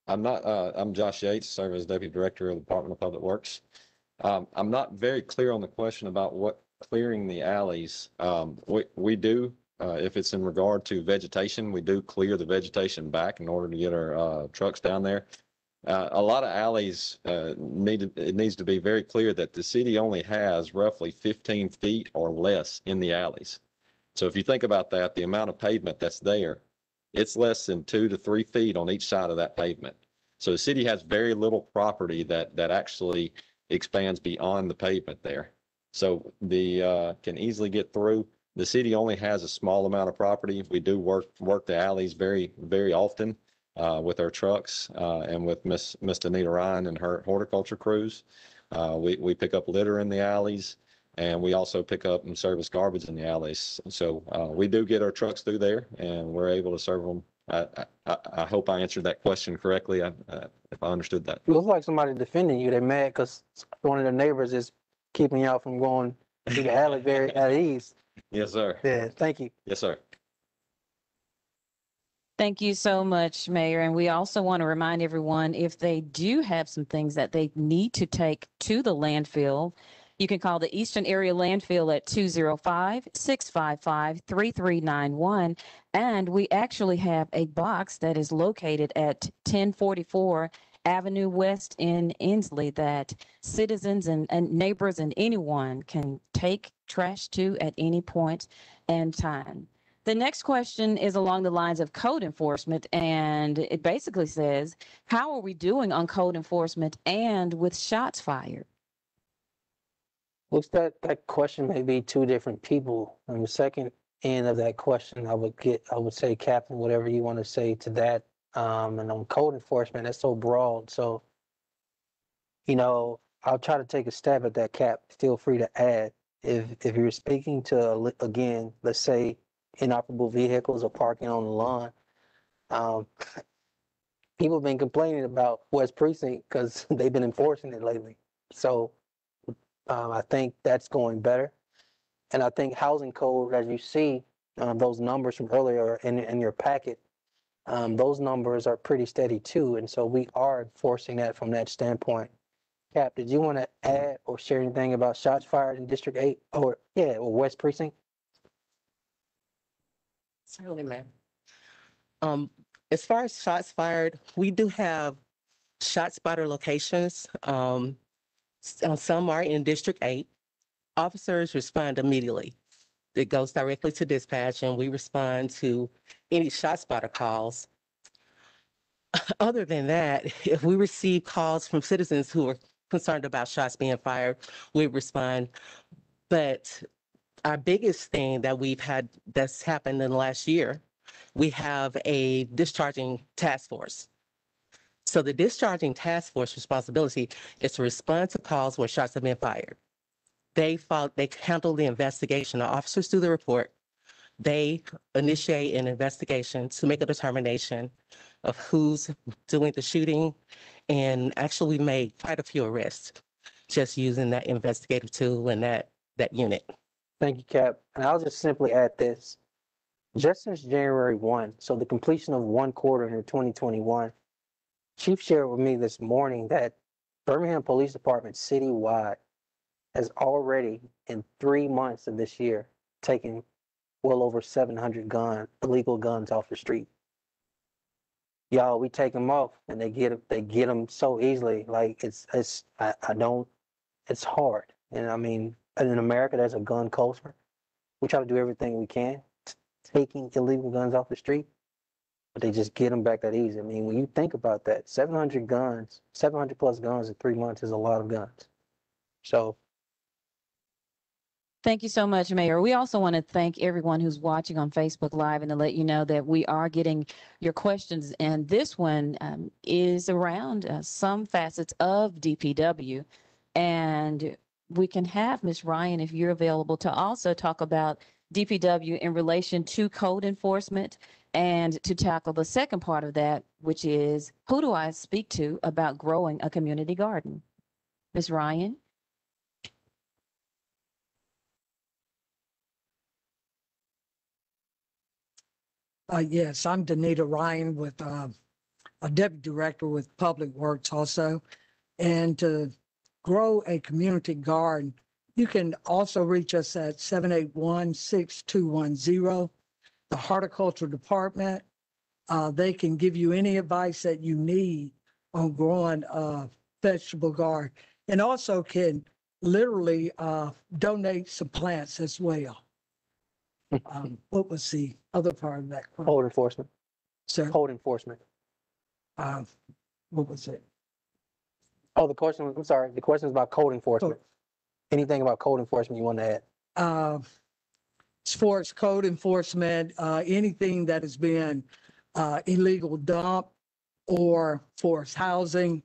I'm not, uh, I'm Josh Yates, serve as Deputy Director of the Department of Public Works. Um, I'm not very clear on the question about what clearing the alleys. Um, we, we do, uh, if it's in regard to vegetation, we do clear the vegetation back in order to get our, uh, trucks down there. Uh, a lot of alleys, uh, need, it needs to be very clear that the city only has roughly fifteen feet or less in the alleys. So if you think about that, the amount of pavement that's there, it's less than two to three feet on each side of that pavement. So the city has very little property that, that actually expands beyond the pavement there. So the, uh, can easily get through. The city only has a small amount of property. We do work, work the alleys very, very often, uh, with our trucks, uh, and with Miss, Miss Anita Ryan and her horticulture crews. Uh, we, we pick up litter in the alleys and we also pick up and service garbage in the alleys. So, uh, we do get our trucks through there and we're able to serve them. I, I- I, hope I answered that question correctly. I, uh, if I understood that. It looks like somebody defending you. They're mad because one of their neighbors is keeping y'all from going to the alley very at ease. Yes, sir. Yeah, thank you. Yes, sir. Thank you so much, Mayor. And we also want to remind everyone, if they do have some things that they need to take to the landfill, you can call the Eastern Area Landfill at 205-655-3391. And we actually have a box that is located at 1044 Avenue West in Ensley that citizens and, and neighbors and anyone can take trash to at any point and time. The next question is along the lines of code enforcement, and it basically says, how are we doing on code enforcement and with shots fired? Looks that that question may be two different people. On the second end of that question, I would get, I would say, Captain, whatever you want to say to that. Um, and on code enforcement, that's so broad. So, you know, I'll try to take a stab at that, Cap. Feel free to add. If if you're speaking to again, let's say inoperable vehicles or parking on the lawn, um, people have been complaining about West Precinct because they've been enforcing it lately. So um, I think that's going better. And I think housing code, as you see, um, those numbers from earlier in, in your packet, um, those numbers are pretty steady too. And so we are enforcing that from that standpoint. Cap, did you want to add or share anything about shots fired in District Eight or, yeah, or West Precinct? Certainly, ma'am. Um, as far as shots fired, we do have shot spotter locations. Um, uh, some are in District Eight. Officers respond immediately. It goes directly to dispatch and we respond to any shot spotter calls. Other than that, if we receive calls from citizens who are concerned about shots being fired, we respond. But our biggest thing that we've had that's happened in the last year, we have a discharging task force. So the discharging task force responsibility is to respond to calls where shots have been fired. They follow, they handle the investigation. The officers do the report. They initiate an investigation to make a determination of who's doing the shooting. And actually, we made quite a few arrests just using that investigative tool and that, that unit. Thank you, Cap. And I'll just simply add this. Just since January one, so the completion of one quarter in twenty twenty-one, Chief shared with me this morning that Birmingham Police Department citywide has already, in three months of this year, taken well over seven hundred gun, illegal guns off the street. Y'all, we take them off and they get, they get them so easily, like it's, it's, I, I don't, it's hard. And I mean, in America, there's a gun culture. We try to do everything we can, taking illegal guns off the street, but they just get them back that easy. I mean, when you think about that, 700 guns, 700 plus guns in three months is a lot of guns. So Thank you so much, Mayor. We also want to thank everyone who's watching on Facebook Live and to let you know that we are getting your questions. And this one um, is around uh, some facets of DPW. And we can have Ms. Ryan, if you're available, to also talk about DPW in relation to code enforcement and to tackle the second part of that, which is who do I speak to about growing a community garden? Ms. Ryan? Uh, yes, I'm Danita Ryan with, uh, a deputy director with Public Works also. And to grow a community garden, you can also reach us at 781-6210, the horticulture department. Uh, they can give you any advice that you need on growing a vegetable garden and also can literally, uh, donate some plants as well. Um, what was the other part of that? question? code enforcement, Sir, code enforcement. uh, what was it? Oh, the question, I'm sorry, the question is about code enforcement. Anything about code enforcement you want to add? Uh, sports code enforcement, uh, anything that has been, uh, illegal dump or forced housing,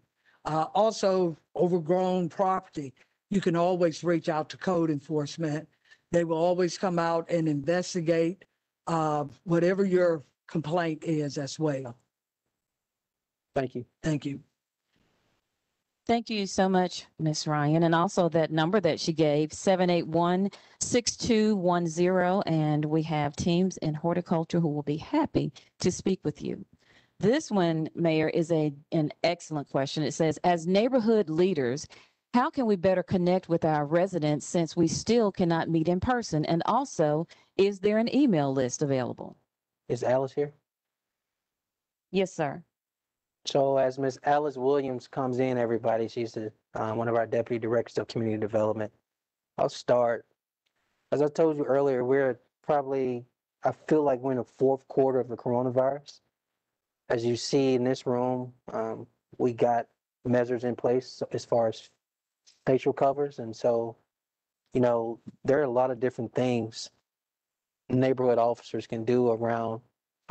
Uh, also overgrown property, you can always reach out to code enforcement. They will always come out and investigate, uh, whatever your complaint is as well. Thank you. Thank you. Thank you so much, Ms. Ryan. And also that number that she gave, 781-6210. And we have teams in horticulture who will be happy to speak with you. This one, Mayor, is a, an excellent question. It says, as neighborhood leaders, how can we better connect with our residents since we still cannot meet in person? And also, is there an email list available? Is Alice here? Yes, sir. So as Ms. Alice Williams comes in, everybody, she's the, uh, one of our deputy directors of community development. I'll start. As I told you earlier, we're probably, I feel like we're in the fourth quarter of the coronavirus. As you see in this room, um, we got measures in place as far as facial covers. And so, you know, there are a lot of different things neighborhood officers can do around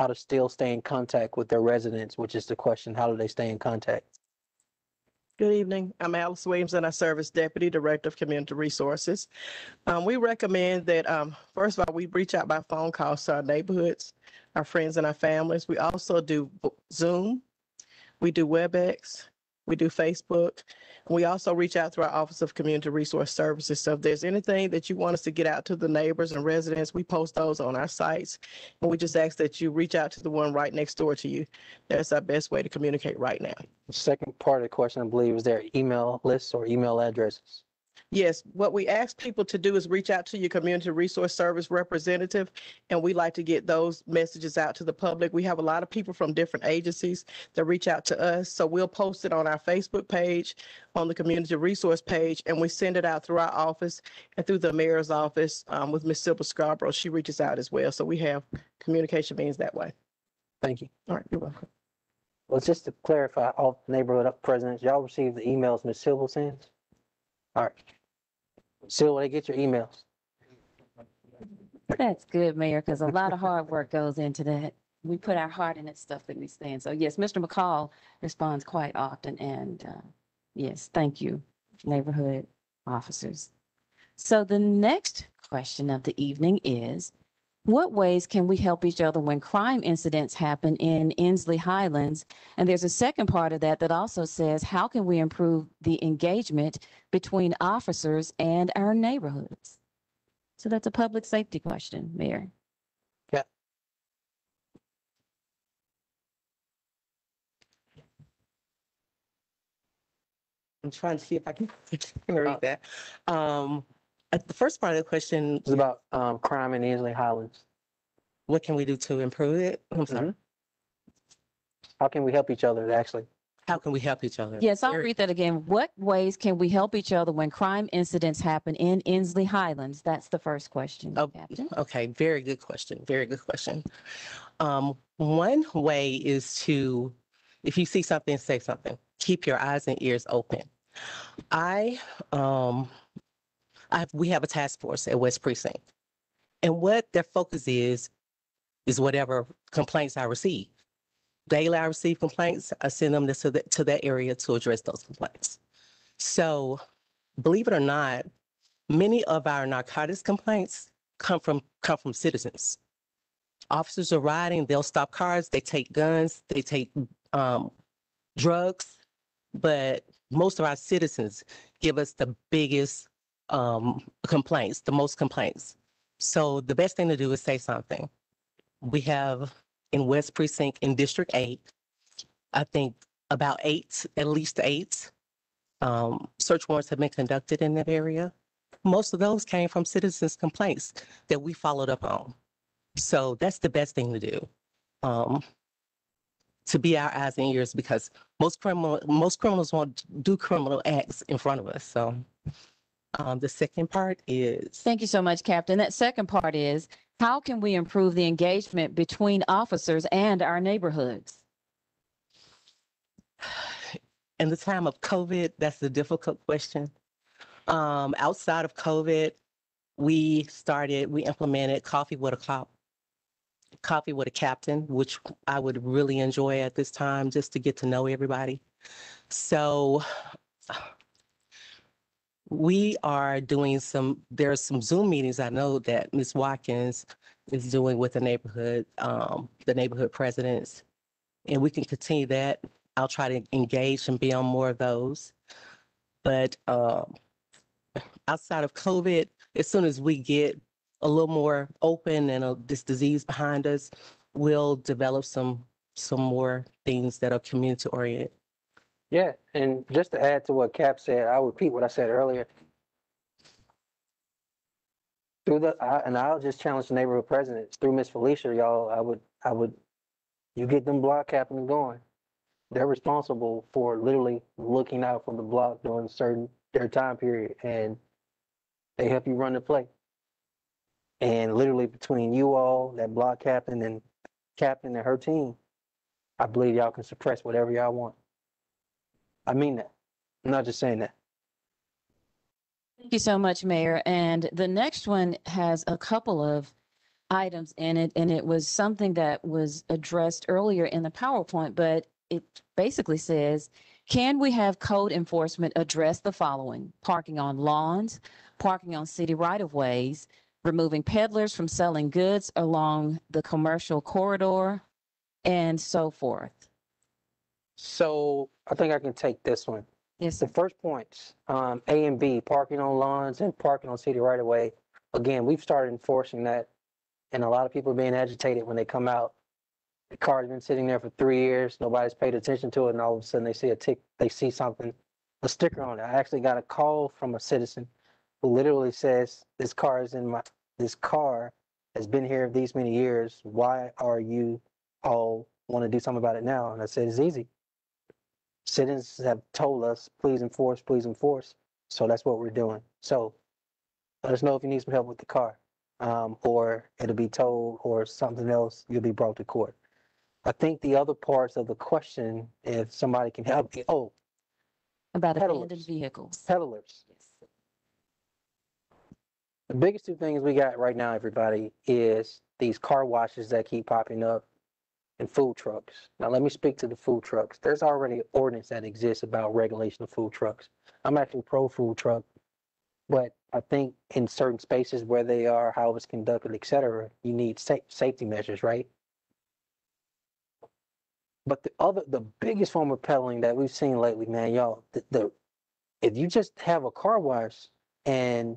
how to still stay in contact with their residents, which is the question, how do they stay in contact? Good evening. I'm Alice Williams and I serve as Deputy Director of Community Resources. Um, we recommend that, um, first of all, we reach out by phone calls to our neighborhoods, our friends and our families. We also do Zoom. We do WebEx. We do Facebook. We also reach out through our Office of Community Resource Services. So if there's anything that you want us to get out to the neighbors and residents, we post those on our sites. And we just ask that you reach out to the one right next door to you. That's our best way to communicate right now. The Second part of the question, I believe, is there email lists or email addresses? Yes, what we ask people to do is reach out to your community resource service representative, and we like to get those messages out to the public. We have a lot of people from different agencies that reach out to us, so we'll post it on our Facebook page, on the community resource page, and we send it out through our office and through the mayor's office um, with Ms. Sybil Scarborough. She reaches out as well, so we have communication means that way. Thank you. All right, you're welcome. Well, just to clarify, all neighborhood presidents, y'all receive the emails Ms. Silva sends? All right. Silva, they get your emails. That's good, Mayor, because a lot of hard work goes into that. We put our heart in that stuff that we stand. So yes, Mr. McCall responds quite often and, uh, yes, thank you, neighborhood officers. So the next question of the evening is, what ways can we help each other when crime incidents happen in Ensley Highlands? And there's a second part of that that also says, how can we improve the engagement between officers and our neighborhoods? So that's a public safety question, Mayor. Yeah. I'm trying to see if I can can read that. Um, uh, the first part of the question, It's about, um, crime in Ensley Highlands. what can we do to improve it? I'm sorry. How can we help each other, actually? How can we help each other? Yes, I'll Very- read that again. What ways can we help each other when crime incidents happen in Ensley Highlands? That's the first question, Oh, Captain. Okay, very good question. Very good question. Um, one way is to, if you see something, say something. Keep your eyes and ears open. I, um, I, we have a task force at West Precinct. And what their focus is, is whatever complaints I receive. Daily I receive complaints, I send them to that, to that area to address those complaints. So believe it or not, many of our narcotics complaints come from come from citizens. Officers are riding, they'll stop cars, they take guns, they take um, drugs, but most of our citizens give us the biggest um, complaints, the most complaints. So the best thing to do is say something. We have in West Precinct in District Eight, I think about eight, at least eight um, search warrants have been conducted in that area most of those came from citizens' complaints that we followed up on. So that's the best thing to do. Um, to be our eyes and ears because most criminal most criminals won't do criminal acts in front of us. So um, the second part is Thank you so much, Captain. That second part is, how can we improve the engagement between officers and our neighborhoods? in the time of COVID, that's a difficult question. Um, outside of COVID, we started, we implemented coffee with a cop, coffee with a captain, which I would really enjoy at this time, just to get to know everybody. So we are doing some, there's some Zoom meetings I know that Ms. Watkins is doing with the neighborhood, um, the neighborhood presidents. And we can continue that. I'll try to engage and be on more of those. But, um, outside of COVID, as soon as we get a little more open and uh, this disease behind us, we'll develop some, some more things that are community oriented. Yeah, and just to add to what Cap said, I'll repeat what I said earlier. Through the, I- and I'll just challenge the neighborhood presidents, through Miss Felicia, y'all, I would, I would, you get them block and going. They're responsible for literally looking out for the block during certain, their time period, and they help you run the play. And literally between you all, that block captain and captain and her team, I believe y'all can suppress whatever y'all want. I mean that. I'm not just saying that. Thank you so much, Mayor. And the next one has a couple of items in it, and it was something that was addressed earlier in the PowerPoint, but it basically says, can we have code enforcement address the following? Parking on lawns, parking on city right-of-ways, removing peddlers from selling goods along the commercial corridor, and so forth. So I think I can take this one. Yes, The sir. first points, um, A and B, parking on lawns and parking on city right of way. Again, we've started enforcing that. And a lot of people are being agitated when they come out. The car's been sitting there for three years, nobody's paid attention to it, and all of a sudden they see a tick, they see something, a sticker on it. I actually got a call from a citizen who literally says, this car is in my, this car has been here these many years. Why are you all want to do something about it now? And I said, it's easy citizens have told us, please enforce, please enforce. So that's what we're doing. So let us know if you need some help with the car. Um, or it'll be towed or something else, you'll be brought to court. I think the other parts of the question, if somebody can help, me- oh, About abandoned vehicles. peddlers. The biggest two things we got right now, everybody, is these car washes that keep popping up and food trucks. Now, let me speak to the food trucks. There's already an ordinance that exists about regulation of food trucks. I'm actually pro food truck, but I think in certain spaces where they are, how it's conducted, et cetera, you need sa- safety measures, right? But the other, the biggest form of peddling that we've seen lately, man, y'all, the, the if you just have a car wash and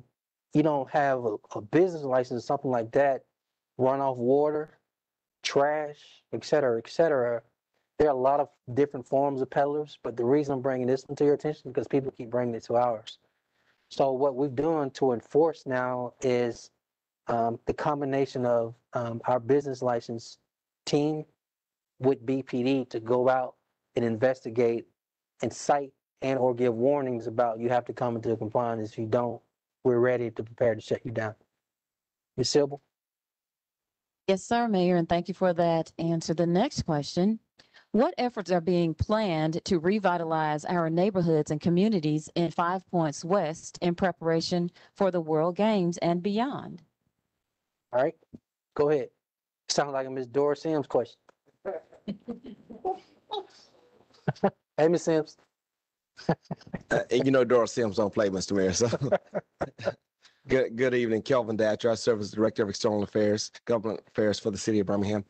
you don't have a, a business license, or something like that, run off water, trash, et cetera, et cetera. There are a lot of different forms of peddlers, but the reason I'm bringing this one to your attention is because people keep bringing it to ours. So what we've done to enforce now is um, the combination of um, our business license team with BPD to go out and investigate and cite and or give warnings about you have to come into compliance. If you don't, we're ready to prepare to shut you down. Ms. Silva? Yes, sir, Mayor, and thank you for that answer. The next question, what efforts are being planned to revitalize our neighborhoods and communities in Five Points West in preparation for the World Games and beyond? All right, go ahead. Sounds like a Miss Dora Sims question. Hey, Miss Sims. Uh, and you know Doris Sims don't play, Mr. Mayor, so. Good, good evening, Kelvin Datcher. I serve as Director of External Affairs, Government Affairs for the City of Birmingham.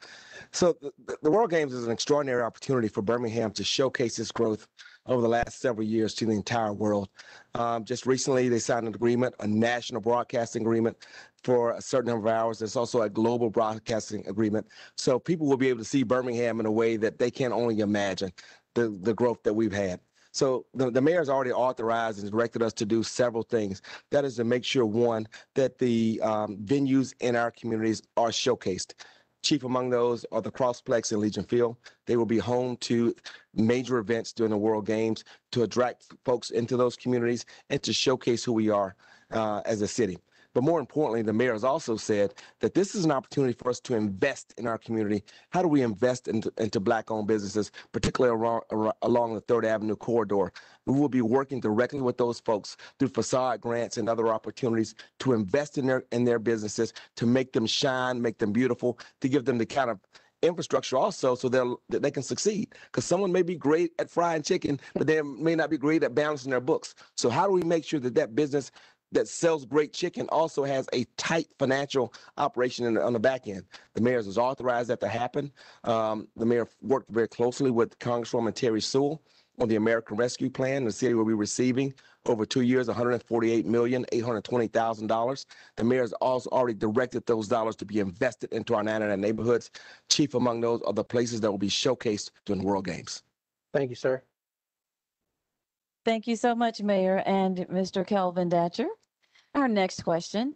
So the, the- World Games is an extraordinary opportunity for Birmingham to showcase its growth over the last several years to the entire world. Um, just recently, they signed an agreement, a national broadcasting agreement for a certain number of hours. There's also a global broadcasting agreement. So people will be able to see Birmingham in a way that they can only imagine the, the growth that we've had. So the, the mayor's already authorized and directed us to do several things. That is to make sure, one, that the um, venues in our communities are showcased. Chief among those are the Crossplex and Legion Field. They will be home to major events during the World Games to attract folks into those communities and to showcase who we are uh, as a city. But more importantly, the mayor has also said that this is an opportunity for us to invest in our community. How do we invest into, into black-owned businesses, particularly around, ar- along the Third Avenue corridor? We will be working directly with those folks through facade grants and other opportunities to invest in their in their businesses, to make them shine, make them beautiful, to give them the kind of infrastructure also so they'll, that they can succeed. Because someone may be great at frying chicken, but they may not be great at balancing their books. So how do we make sure that that business that sells great chicken also has a tight financial operation in the, on the back end? The mayor has authorized that to happen. Um, the mayor worked very closely with Congresswoman Terry Sewell on the American Rescue Plan. The city will be receiving over two years, $148,820,000. The mayor has also already directed those dollars to be invested into our 99 neighborhoods. Chief among those are the places that will be showcased during World Games. Thank you, sir. Thank you so much, Mayor and Mr. Kelvin Datcher. Our next question,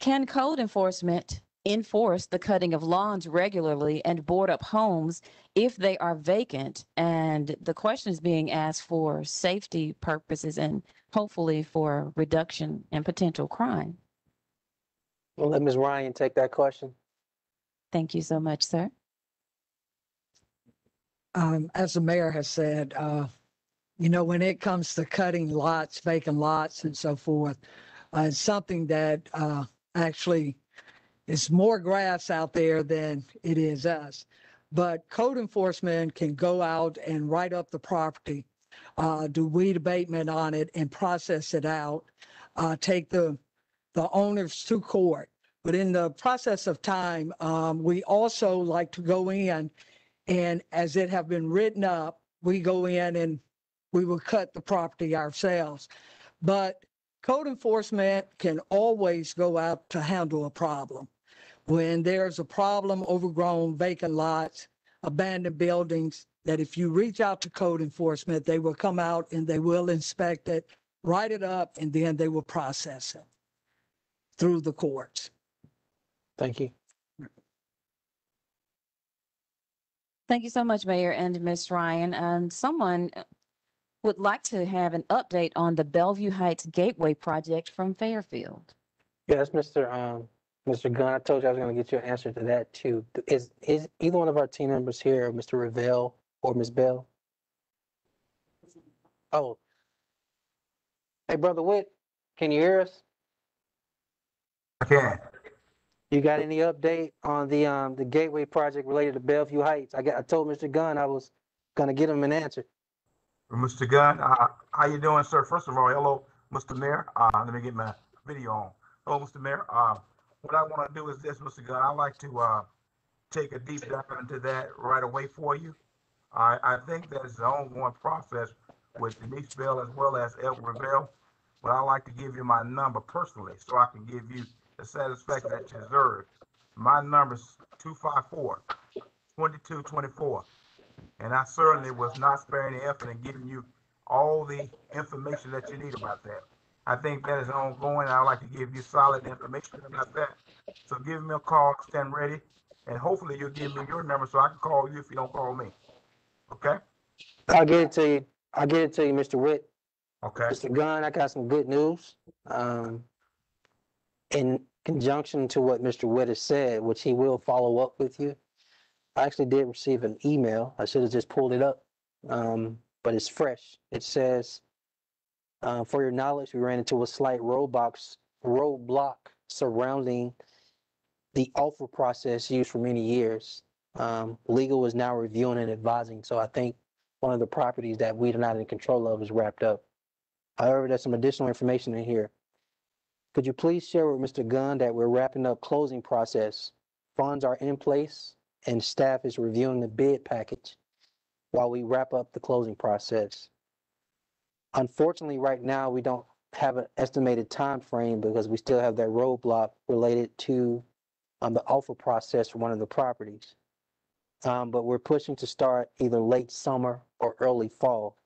can code enforcement enforce the cutting of lawns regularly and board up homes if they are vacant? And the question is being asked for safety purposes and hopefully for reduction in potential crime. We'll let Ms. Ryan take that question. Thank you so much, sir. um, as the mayor has said, uh, you know, when it comes to cutting lots, vacant lots and so forth, uh, something that, uh, actually is more grass out there than it is us. But code enforcement can go out and write up the property, uh, do weed abatement on it and process it out, uh, take the, the owners to court. But in the process of time, um, we also like to go in and as it have been written up, we go in and we will cut the property ourselves. But code enforcement can always go out to handle a problem. When there's a problem, overgrown vacant lots, abandoned buildings, that if you reach out to code enforcement, they will come out and they will inspect it, write it up, and then they will process it through the courts. Thank you. Thank you so much, Mayor and Ms. Ryan. And someone would like to have an update on the Belview Heights Gateway project from Fairfield. Yes, Mr. Um, Mr. Gunn, I told you I was gonna get you an answer to that too. Is, is either one of our team members here, Mr. Ravel or Ms. Bell? Oh. Hey, Brother Witt, can you hear us? I can. You got any update on the, um, the Gateway project related to Belview Heights? I got, I told Mr. Gunn I was gonna get him an answer. Mr. Gunn, uh, how you doing, sir? First of all, hello, Mr. Mayor. Uh, let me get my video on. Hello, Mr. Mayor. Uh, what I want to do is this, Mr. Gunn. I'd like to, uh, take a deep dive into that right away for you. I, I think that it's an ongoing process with Denise Bell as well as Edward Revelle. But I'd like to give you my number personally so I can give you the satisfaction that you deserve. My number is 254 2224. And I certainly was not sparing the effort in giving you all the information that you need about that. I think that is ongoing. I'd like to give you solid information about that. So give me a call, stand ready, and hopefully you'll give me your number so I can call you if you don't call me. Okay? I'll get it to you. I'll get it to you, Mr. Witt. Okay. Mr. Gunn, I got some good news. Um, in conjunction to what Mr. Witt has said, which he will follow up with you. I actually did receive an email. I should have just pulled it up. Um, but it's fresh. It says, uh, for your knowledge, we ran into a slight roadblocks, roadblock surrounding the offer process used for many years. Um, legal is now reviewing and advising. So I think one of the properties that we are not in control of is wrapped up. However, there's some additional information in here. Could you please share with Mr. Gunn that we're wrapping up closing process? Funds are in place and staff is reviewing the bid package while we wrap up the closing process. Unfortunately, right now, we don't have an estimated time frame because we still have that roadblock related to um, the offer process for one of the properties. Um, but we're pushing to start either late summer or early fall.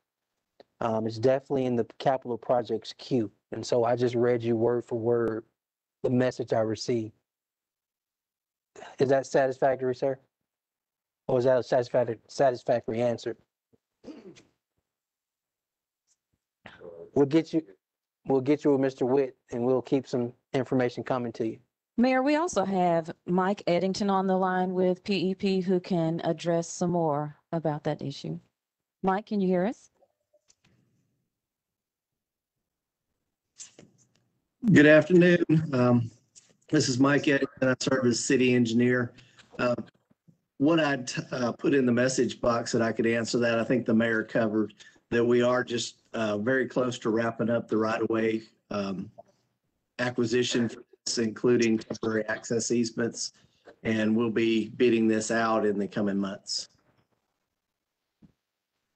Um, it's definitely in the capital projects queue. And so I just read you word for word the message I received. Is that satisfactory, sir? Or is that a satisfactory, satisfactory answer? We'll get you, we'll get you with Mr. Witt and we'll keep some information coming to you. Mayor, we also have Mike Eddington on the line with PEP who can address some more about that issue. Mike, can you hear us? Good afternoon. Um, This is Mike Eddington. I serve as city engineer. Uh, what I'd uh, put in the message box that I could answer that, I think the mayor covered, that we are just uh, very close to wrapping up the right-of-way um, acquisition, for this, including temporary access easements, and we'll be bidding this out in the coming months.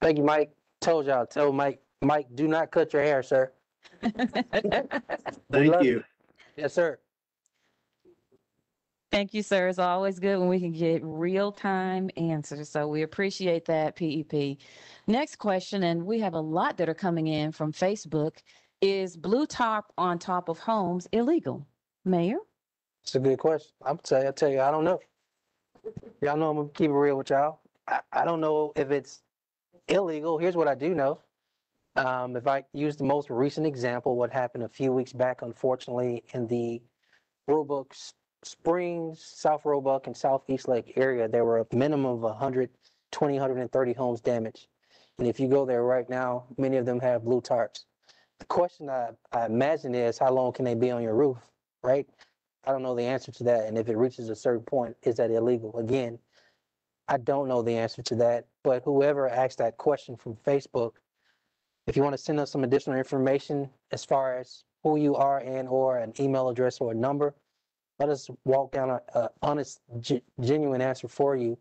Thank you, Mike. Told y'all, tell Mike, Mike, do not cut your hair, sir. Thank love you. Yes, sir. Thank you, sir. It's always good when we can get real-time answers. So we appreciate that, PEP. Next question, and we have a lot that are coming in from Facebook. Is blue top on top of homes illegal? Mayor? It's a good question. I'm tell you, I tell you, I don't know. Y'all know I'm gonna keep it real with y'all. I, I don't know if it's illegal. Here's what I do know. Um, if I use the most recent example, what happened a few weeks back, unfortunately, in the Roebuck S- Springs, South Roebuck and Southeast Lake area, there were a minimum of 120, 130 homes damaged. And if you go there right now, many of them have blue tarps. The question I, I imagine is, how long can they be on your roof, right? I don't know the answer to that. And if it reaches a certain point, is that illegal? Again, I don't know the answer to that. But whoever asked that question from Facebook, if you want to send us some additional information as far as who you are and or an email address or a number, let us walk down a, a honest, ge- genuine answer for you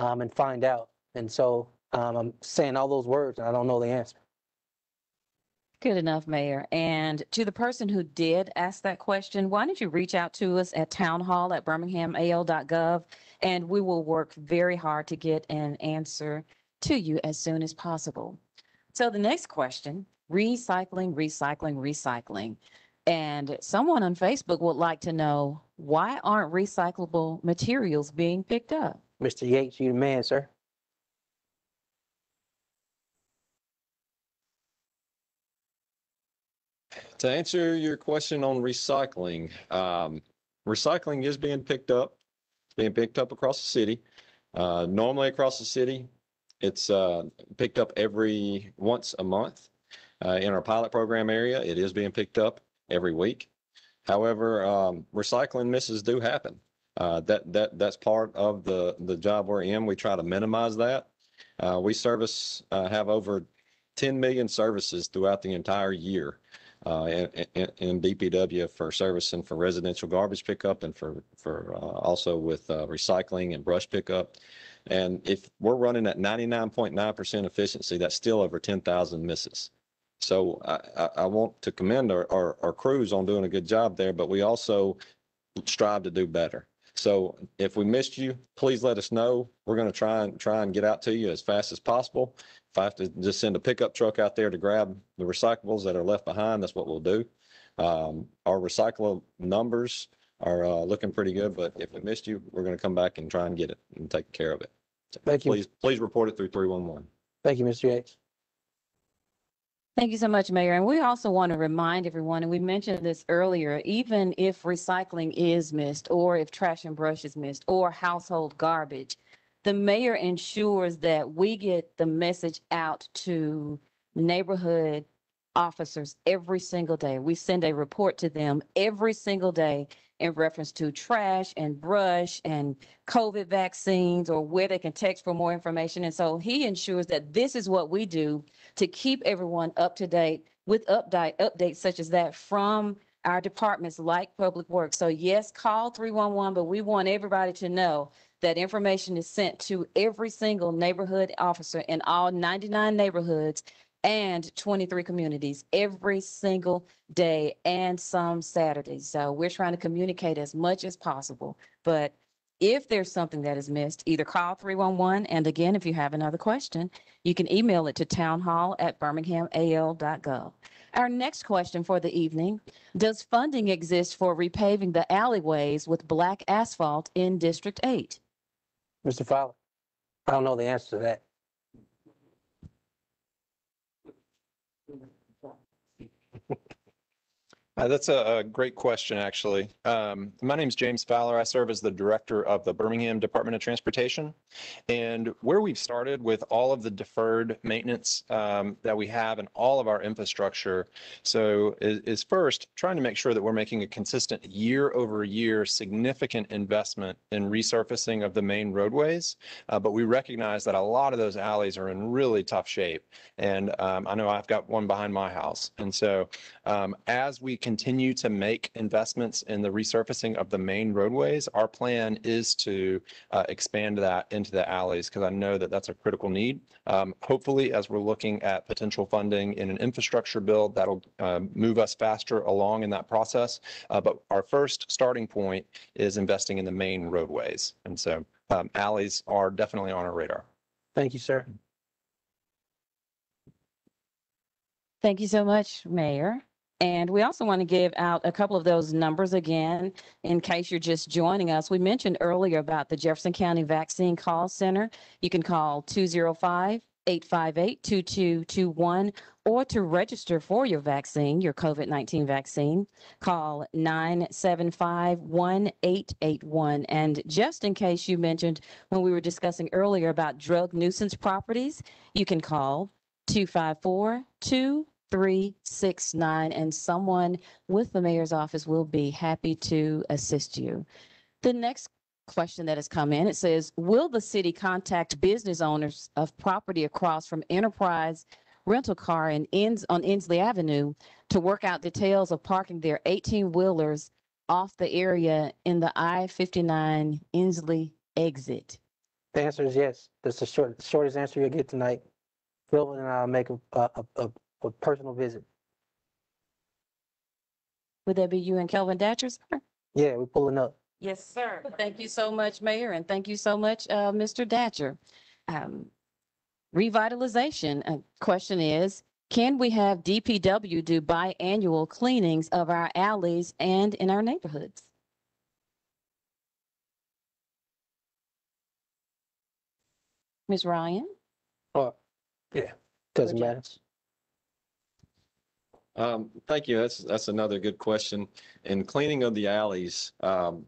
um, and find out. And so um, I'm saying all those words and I don't know the answer. Good enough, Mayor. And to the person who did ask that question, why don't you reach out to us at townhall at birminghamal.gov and we will work very hard to get an answer to you as soon as possible. So the next question, recycling, recycling, recycling. And someone on Facebook would like to know, why aren't recyclable materials being picked up? Mr. Yates, you the man, sir. To answer your question on recycling, um, recycling is being picked up, being picked up across the city. Uh, normally across the city, it's, uh, picked up every, once a month. Uh, in our pilot program area, it is being picked up every week. However, um, recycling misses do happen. Uh, that, that, that's part of the, the job we're in. We try to minimize that. Uh, we service, uh, have over 10 million services throughout the entire year uh, in, in, in DPW for service and for residential garbage pickup and for, for, uh, also with, uh, recycling and brush pickup. And if we're running at ninety-nine point nine percent efficiency, that's still over ten thousand misses. So I, I, I want to commend our, our, our crews on doing a good job there, but we also strive to do better. So if we missed you, please let us know. We're going to try and, try and get out to you as fast as possible. If I have to just send a pickup truck out there to grab the recyclables that are left behind, that's what we'll do. Um, our recycle numbers are, uh, looking pretty good, but if we missed you, we're going to come back and try and get it and take care of it. Thank you. Please, please report it through three one one. Thank you, Mr. Yates. Thank you so much, Mayor. And we also want to remind everyone, and we mentioned this earlier, even if recycling is missed, or if trash and brush is missed, or household garbage, the mayor ensures that we get the message out to neighborhood officers every single day. We send a report to them every single day in reference to trash and brush and COVID vaccines or where they can text for more information. And so he ensures that this is what we do to keep everyone up to date with update, updates such as that from our departments like Public Works. So yes, call 311, but we want everybody to know that information is sent to every single neighborhood officer in all 99 neighborhoods and 23 communities every single day and some Saturdays. So we're trying to communicate as much as possible. But if there's something that is missed, either call 311. And again, if you have another question, you can email it to townhall at birminghamal.gov. Our next question for the evening, does funding exist for repaving the alleyways with black asphalt in District 8? Mr. Fowler? I don't know the answer to that. Uh, that's a, a great question, actually. Um, my is James Fowler. I serve as the director of the Birmingham Department of Transportation. And where we've started with all of the deferred maintenance um, that we have in all of our infrastructure, so is, is first trying to make sure that we're making a consistent year over year significant investment in resurfacing of the main roadways. Uh, but we recognize that a lot of those alleys are in really tough shape. And um, I know I've got one behind my house. And so um, as we continue to make investments in the resurfacing of the main roadways, our plan is to uh, expand that into the alleys because I know that that's a critical need. Um, hopefully, as we're looking at potential funding in an infrastructure bill, that'll um, move us faster along in that process. Uh, but our first starting point is investing in the main roadways. And so um, alleys are definitely on our radar. Thank you, sir. Thank you so much, Mayor. And we also want to give out a couple of those numbers again, in case you're just joining us. We mentioned earlier about the Jefferson County Vaccine Call Center. You can call 205-858-2221 or to register for your vaccine, your COVID-19 vaccine, call 975-1881. And just in case you mentioned when we were discussing earlier about drug nuisance properties, you can call 254 2369 and someone with the mayor's office will be happy to assist you. The next question that has come in, it says, will the city contact business owners of property across from Enterprise Rental Car in Ins, on Ensley Avenue to work out details of parking their 18 wheelers off the area in the I-59 Ensley exit? The answer is yes. That's the short, shortest answer you'll get tonight. Phil and I'll make a, a, a, a personal visit. Would that be you and Kelvin Datcher, sir? Yeah, we're pulling up. Yes, sir. Thank you so much, Mayor, and thank you so much, uh, Mr. Datcher. Um, Revitalization, uh, question is, can we have DPW do biannual cleanings of our alleys and in our neighborhoods? Ms. Ryan? Oh, yeah, doesn't Would you- matter. Um, thank you. That's, that's another good question. In cleaning of the alleys, um,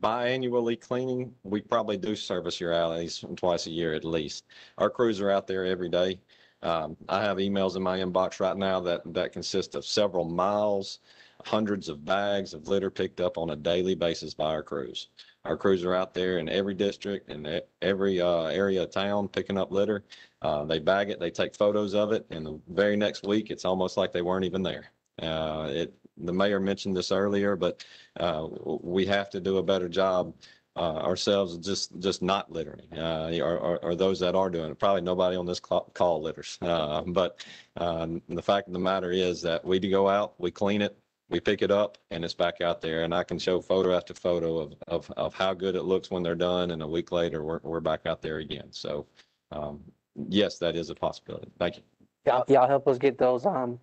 biannually cleaning, we probably do service your alleys twice a year at least. Our crews are out there every day. Um, I have emails in my inbox right now that, that consist of several miles, hundreds of bags of litter picked up on a daily basis by our crews. Our crews are out there in every district and every, uh, area of town picking up litter. Uh, they bag it, they take photos of it, and the very next week, it's almost like they weren't even there. Uh, it, the mayor mentioned this earlier, but, uh, we have to do a better job, uh, ourselves, just, just not littering, uh, or, or, or those that are doing it. Probably nobody on this call, call litters. Uh, but, um, the fact of the matter is that we do go out, we clean it, we pick it up and it's back out there and I can show photo after photo of, of, of how good it looks when they're done and a week later, we're, we're back out there again. So, um, yes, that is a possibility. Thank you. Y'all, y'all help us get those, um,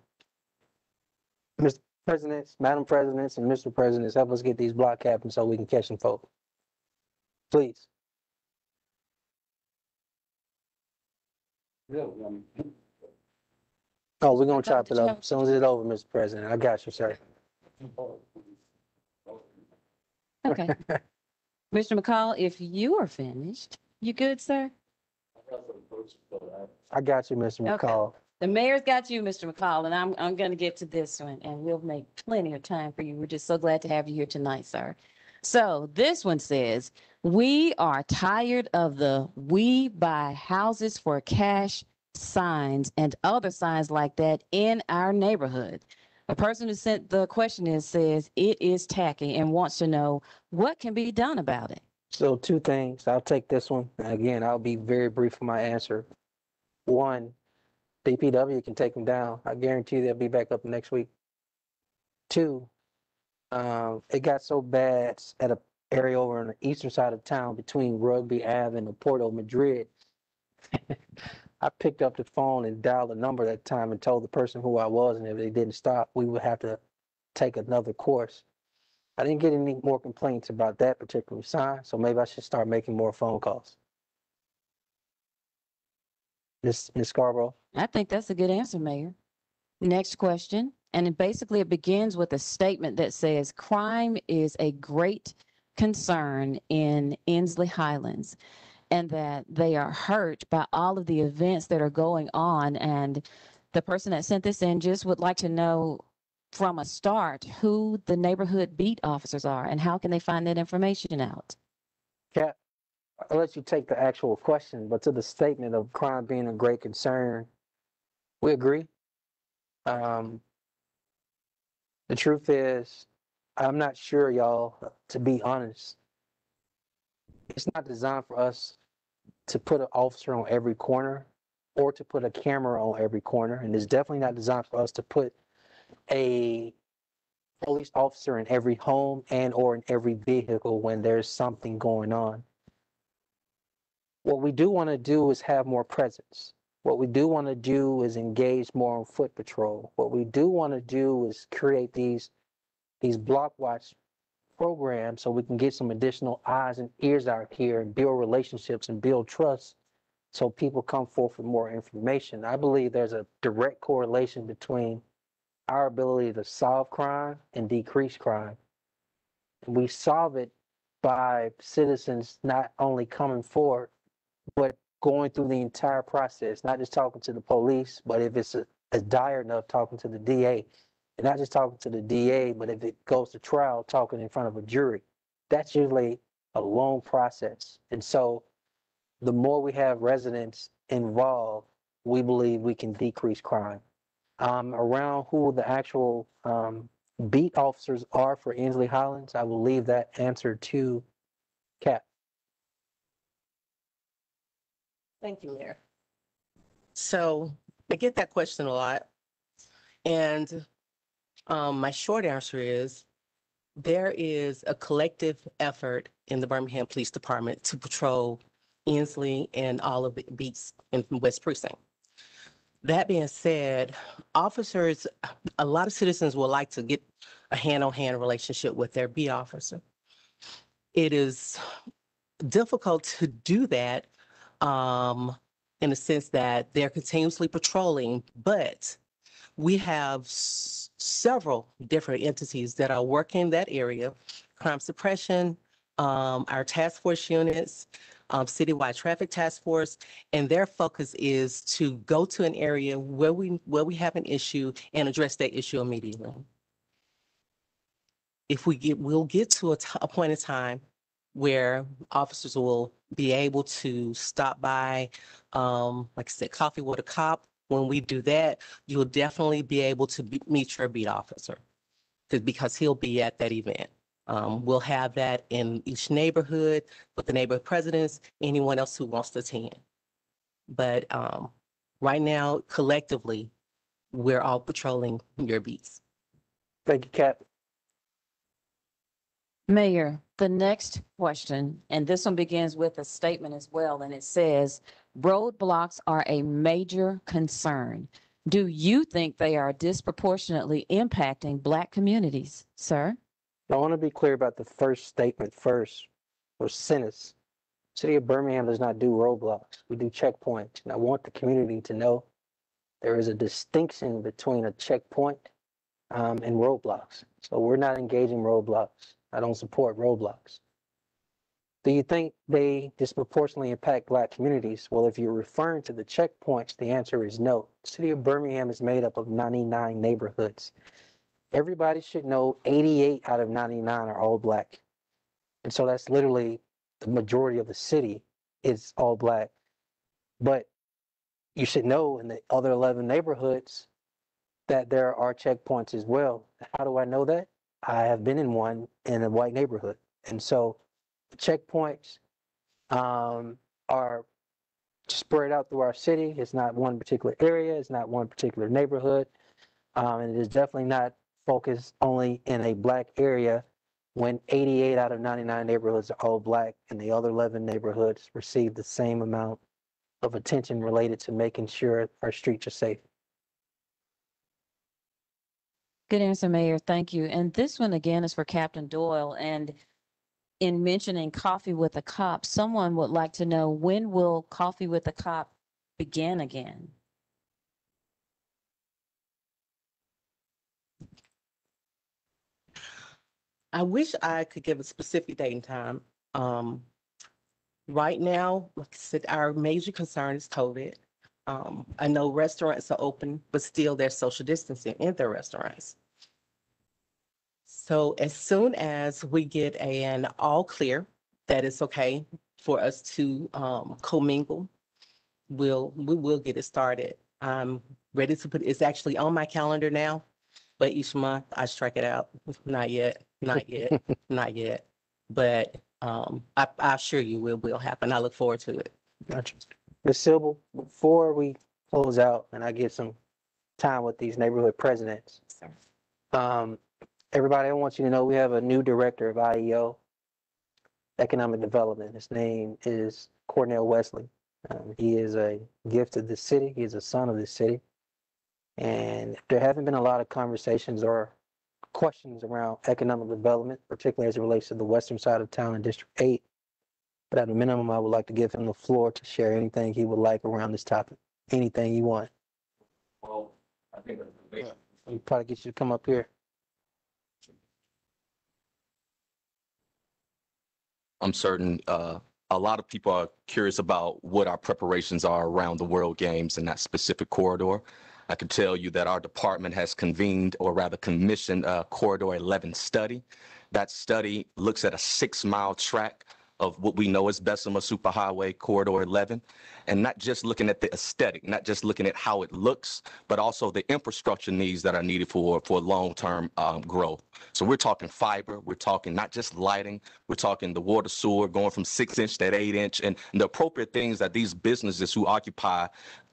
Mr. Presidents, Madam Presidents, and Mr. Presidents, help us get these block captains so we can catch them folks. Please. Oh, we're gonna chop it up as soon as it's over, Mr. President. I got you, sir. Okay. Mr. McCall, if you are finished, you good, sir? I got you, Mr. Okay. McCall. The mayor's got you, Mr. McCall, and I'm, I'm gonna get to this one, and we'll make plenty of time for you. We're just so glad to have you here tonight, sir. So this one says, we are tired of the we buy houses for cash signs and other signs like that in our neighborhood. The person who sent the question is says it is tacky and wants to know what can be done about it. So two things. I'll take this one. Again, I'll be very brief in my answer. One, DPW can take them down. I guarantee they'll be back up next week. Two, um, it got so bad at a area over on the eastern side of town between Rugby Ave and the Porto Madrid. I picked up the phone and dialed a number that time and told the person who I was, and if they didn't stop, we would have to take another course. I didn't get any more complaints about that particular sign, so maybe I should start making more phone calls. Ms. Miss Scarborough, I think that's a good answer, Mayor. Next question. And it basically, it begins with a statement that says, crime is a great concern in Ensley Highlands. And that they are hurt by all of the events that are going on. And the person that sent this in just would like to know from a start who the neighborhood beat officers are and how can they find that information out? Cap, I'll let you take the actual question, but to the statement of crime being a great concern, we agree. Um, the truth is, I'm not sure, y'all, to be honest. It's not designed for us to put an officer on every corner or to put a camera on every corner. And it's definitely not designed for us to put a police officer in every home and or in every vehicle when there's something going on. What we do want to do is have more presence. What we do want to do is engage more on foot patrol. What we do want to do is create these these block watch programs so we can get some additional eyes and ears out here and build relationships and build trust so people come forth with more information. I believe there's a direct correlation between our ability to solve crime and decrease crime. And we solve it by citizens not only coming forward, but going through the entire process, not just talking to the police, but if it's a, a dire enough, talking to the DA. And not just talking to the DA, but if it goes to trial, talking in front of a jury. That's usually a long process. And so the more we have residents involved, we believe we can decrease crime. Um, around who the actual um, beat officers are for Ensley Highlands, I will leave that answer to Cap. Thank you, Mayor. So I get that question a lot. And um, my short answer is there is a collective effort in the Birmingham Police Department to patrol Ensley and all of the beats in West Precinct. That being said, officers, a lot of citizens would like to get a hand-on-hand relationship with their beat officer. It is difficult to do that um, in the sense that they're continuously patrolling, but we have s- several different entities that are working that area, crime suppression, um, our task force units, um, citywide traffic task force, and their focus is to go to an area where we, where we have an issue and address that issue immediately. If we get, we'll get to a point in time where officers will be able to stop by, um, like I said, coffee with a cop. When we do that, you'll definitely be able to be- meet your beat officer. 'cause- Because he'll be at that event. Um, we'll have that in each neighborhood with the neighborhood presidents, anyone else who wants to attend. But, um, right now collectively, we're all patrolling your beats. Thank you, Cap. Mayor, the next question, and this one begins with a statement as well, and it says, roadblocks are a major concern. Do you think they are disproportionately impacting Black communities, sir? I want to be clear about the first statement first, or sentence. City of Birmingham does not do roadblocks. We do checkpoints. And I want the community to know there is a distinction between a checkpoint um, and roadblocks. So we're not engaging roadblocks. I don't support roadblocks. Do you think they disproportionately impact black communities? Well, if you're referring to the checkpoints, the answer is no. The City of Birmingham is made up of 99 neighborhoods. Everybody should know 88 out of 99 are all black. And so that's literally the majority of the city is all black. But you should know in the other 11 neighborhoods that there are checkpoints as well. How do I know that? I have been in one in a white neighborhood. And so checkpoints um, are spread out through our city. It's not one particular area. It's not one particular neighborhood. Um, and it is definitely not focused only in a black area when 88 out of 99 neighborhoods are all black and the other 11 neighborhoods receive the same amount of attention related to making sure our streets are safe. Good answer, Mayor. Thank you. And this one again is for Captain Doyle. And in mentioning Coffee with a Cop, someone would like to know when will Coffee with a Cop begin again? I wish I could give a specific date and time. Um, right now, like I said, our major concern is COVID. Um, I know restaurants are open, but still there's social distancing in their restaurants. So as soon as we get an all clear that it's okay for us to um commingle, we'll, we will get it started. I'm ready to put, it's actually on my calendar now, but each month I strike it out. Not yet, not yet, not yet. But um, I, I assure you it will happen. I look forward to it. Gotcha. Ms. Silva, before we close out and I get some time with these neighborhood presidents, um, everybody, I want you to know we have a new director of IEO, Economic Development. His name is Cornell Wesley. Um, he is a gift of the city. He is a son of the city. And there haven't been a lot of conversations or questions around economic development, particularly as it relates to the western side of town in District Eight. But at a minimum, I would like to give him the floor to share anything he would like around this topic, anything you want. Well, I think. We probably get you to come up here. I'm certain uh, a lot of people are curious about what our preparations are around the World Games in that specific corridor. I can tell you that our department has convened, or rather commissioned, a Corridor 11 study. That study looks at a six-mile track of what we know as Bessemer Superhighway Corridor 11, and not just looking at the aesthetic, not just looking at how it looks, but also the infrastructure needs that are needed for for long-term um, growth. So we're talking fiber, we're talking not just lighting, we're talking the water sewer going from six inch to eight inch, and the appropriate things that these businesses who occupy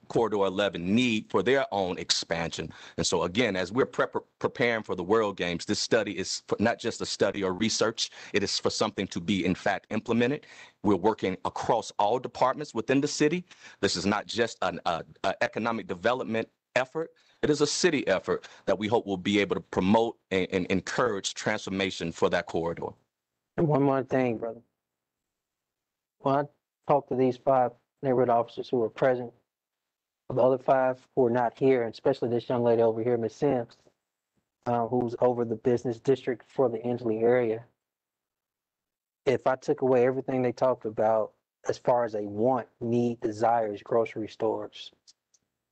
Corridor 11 need for their own expansion. And so again, as we're prep- preparing for the World Games, this study is not just a study or research, it is for something to be in fact implemented. We're working across all departments within the city. This is not just an economic development effort. It is a city effort that we hope will be able to promote and, and encourage transformation for that corridor. And one more thing, brother. When I talked to these five neighborhood officers who were present, the other five who are not here, and especially this young lady over here, Ms. Sims, uh, who's over the business district for the Angeles area. If I took away everything they talked about as far as they want, need, desires, grocery stores,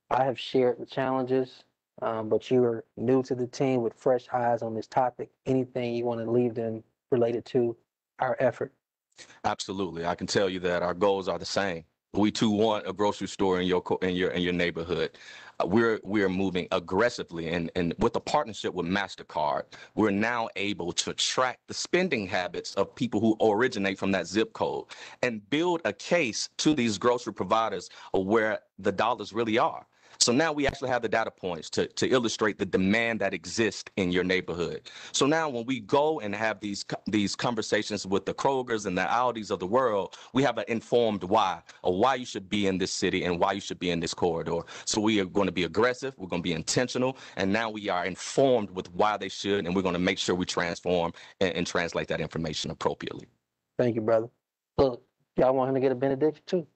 I have shared the challenges, um, but you are new to the team with fresh eyes on this topic. Anything you want to leave them related to our effort? Absolutely. I can tell you that our goals are the same. We too want a grocery store in your in your in your neighborhood. Uh, we're we're moving aggressively and and with a partnership with Mastercard, we're now able to track the spending habits of people who originate from that zip code and build a case to these grocery providers of where the dollars really are. So now we actually have the data points to, to illustrate the demand that exists in your neighborhood. So now when we go and have these these conversations with the Krogers and the Aldis of the world, we have an informed why of why you should be in this city and why you should be in this corridor. So we are going to be aggressive, we're going to be intentional, and now we are informed with why they should, and we're going to make sure we transform and, and translate that information appropriately. Thank you, brother. Look, y'all want him to get a benediction too?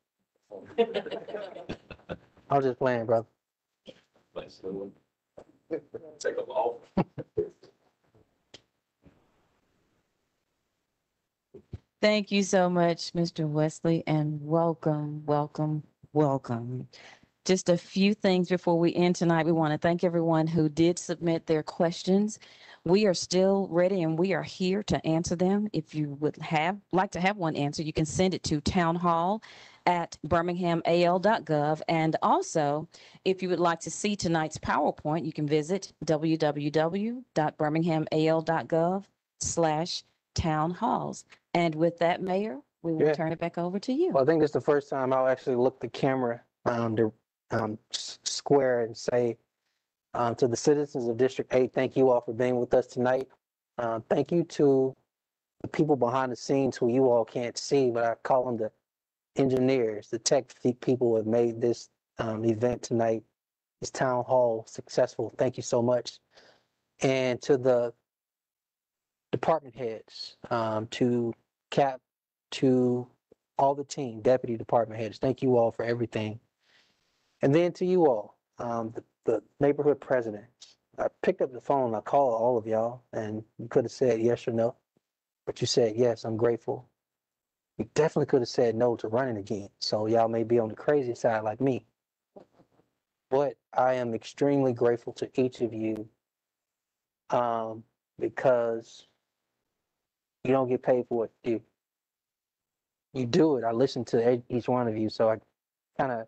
I was just playing, brother. Take a ball. Thank you so much, Mr. Wesley, and welcome, welcome, welcome. Just a few things before we end tonight. We want to thank everyone who did submit their questions. We are still ready and we are here to answer them. If you would have, like to have one answer, you can send it to town hall at birminghamal.gov. And also, if you would like to see tonight's PowerPoint, you can visit www.birminghamal.gov slash town halls. And with that, Mayor, we will Yeah. turn it back over to you. Well, I think this is the first time I'll actually look the camera um, to um, s- square and say um, to the citizens of District Eight, thank you all for being with us tonight. Uh, thank you to the people behind the scenes who you all can't see, but I call them the engineers, the tech people who have made this um, event tonight, this town hall successful. Thank you so much. And to the department heads, um, to Cap, to all the team, deputy department heads, thank you all for everything. And then to you all, um, the, the neighborhood presidents, I picked up the phone, I called all of y'all, and you could have said yes or no. But you said yes, I'm grateful. Definitely could have said no to running again. So y'all may be on the crazy side like me. But I am extremely grateful to each of you. Um, because you don't get paid for what you do. You do it. I listen to each one of you, so I kind of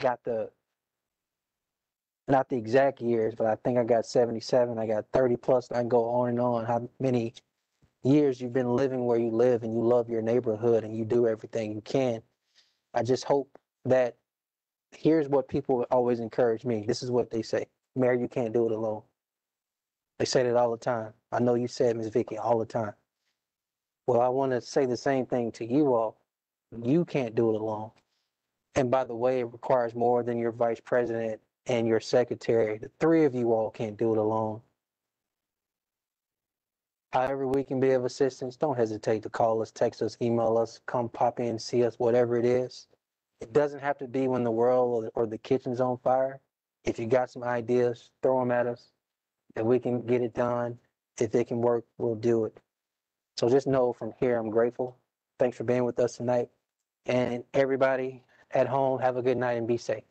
got the not the exact years, but I think I got 77. I got 30 plus. I can go on and on. How many years you've been living where you live and you love your neighborhood and you do everything you can. I just hope that here's what people always encourage me. This is what they say. Mayor, you can't do it alone. They say that all the time. I know you said, Ms. Vicky, all the time. Well, I want to say the same thing to you all. You can't do it alone. And by the way, it requires more than your vice president and your secretary. The three of you all can't do it alone. However, we can be of assistance. Don't hesitate to call us, text us, email us, come pop in, see us, whatever it is. It doesn't have to be when the world or, or the kitchen's on fire. If you got some ideas, throw them at us. If we can get it done, if it can work, we'll do it. So just know from here, I'm grateful. Thanks for being with us tonight. And everybody at home, have a good night and be safe.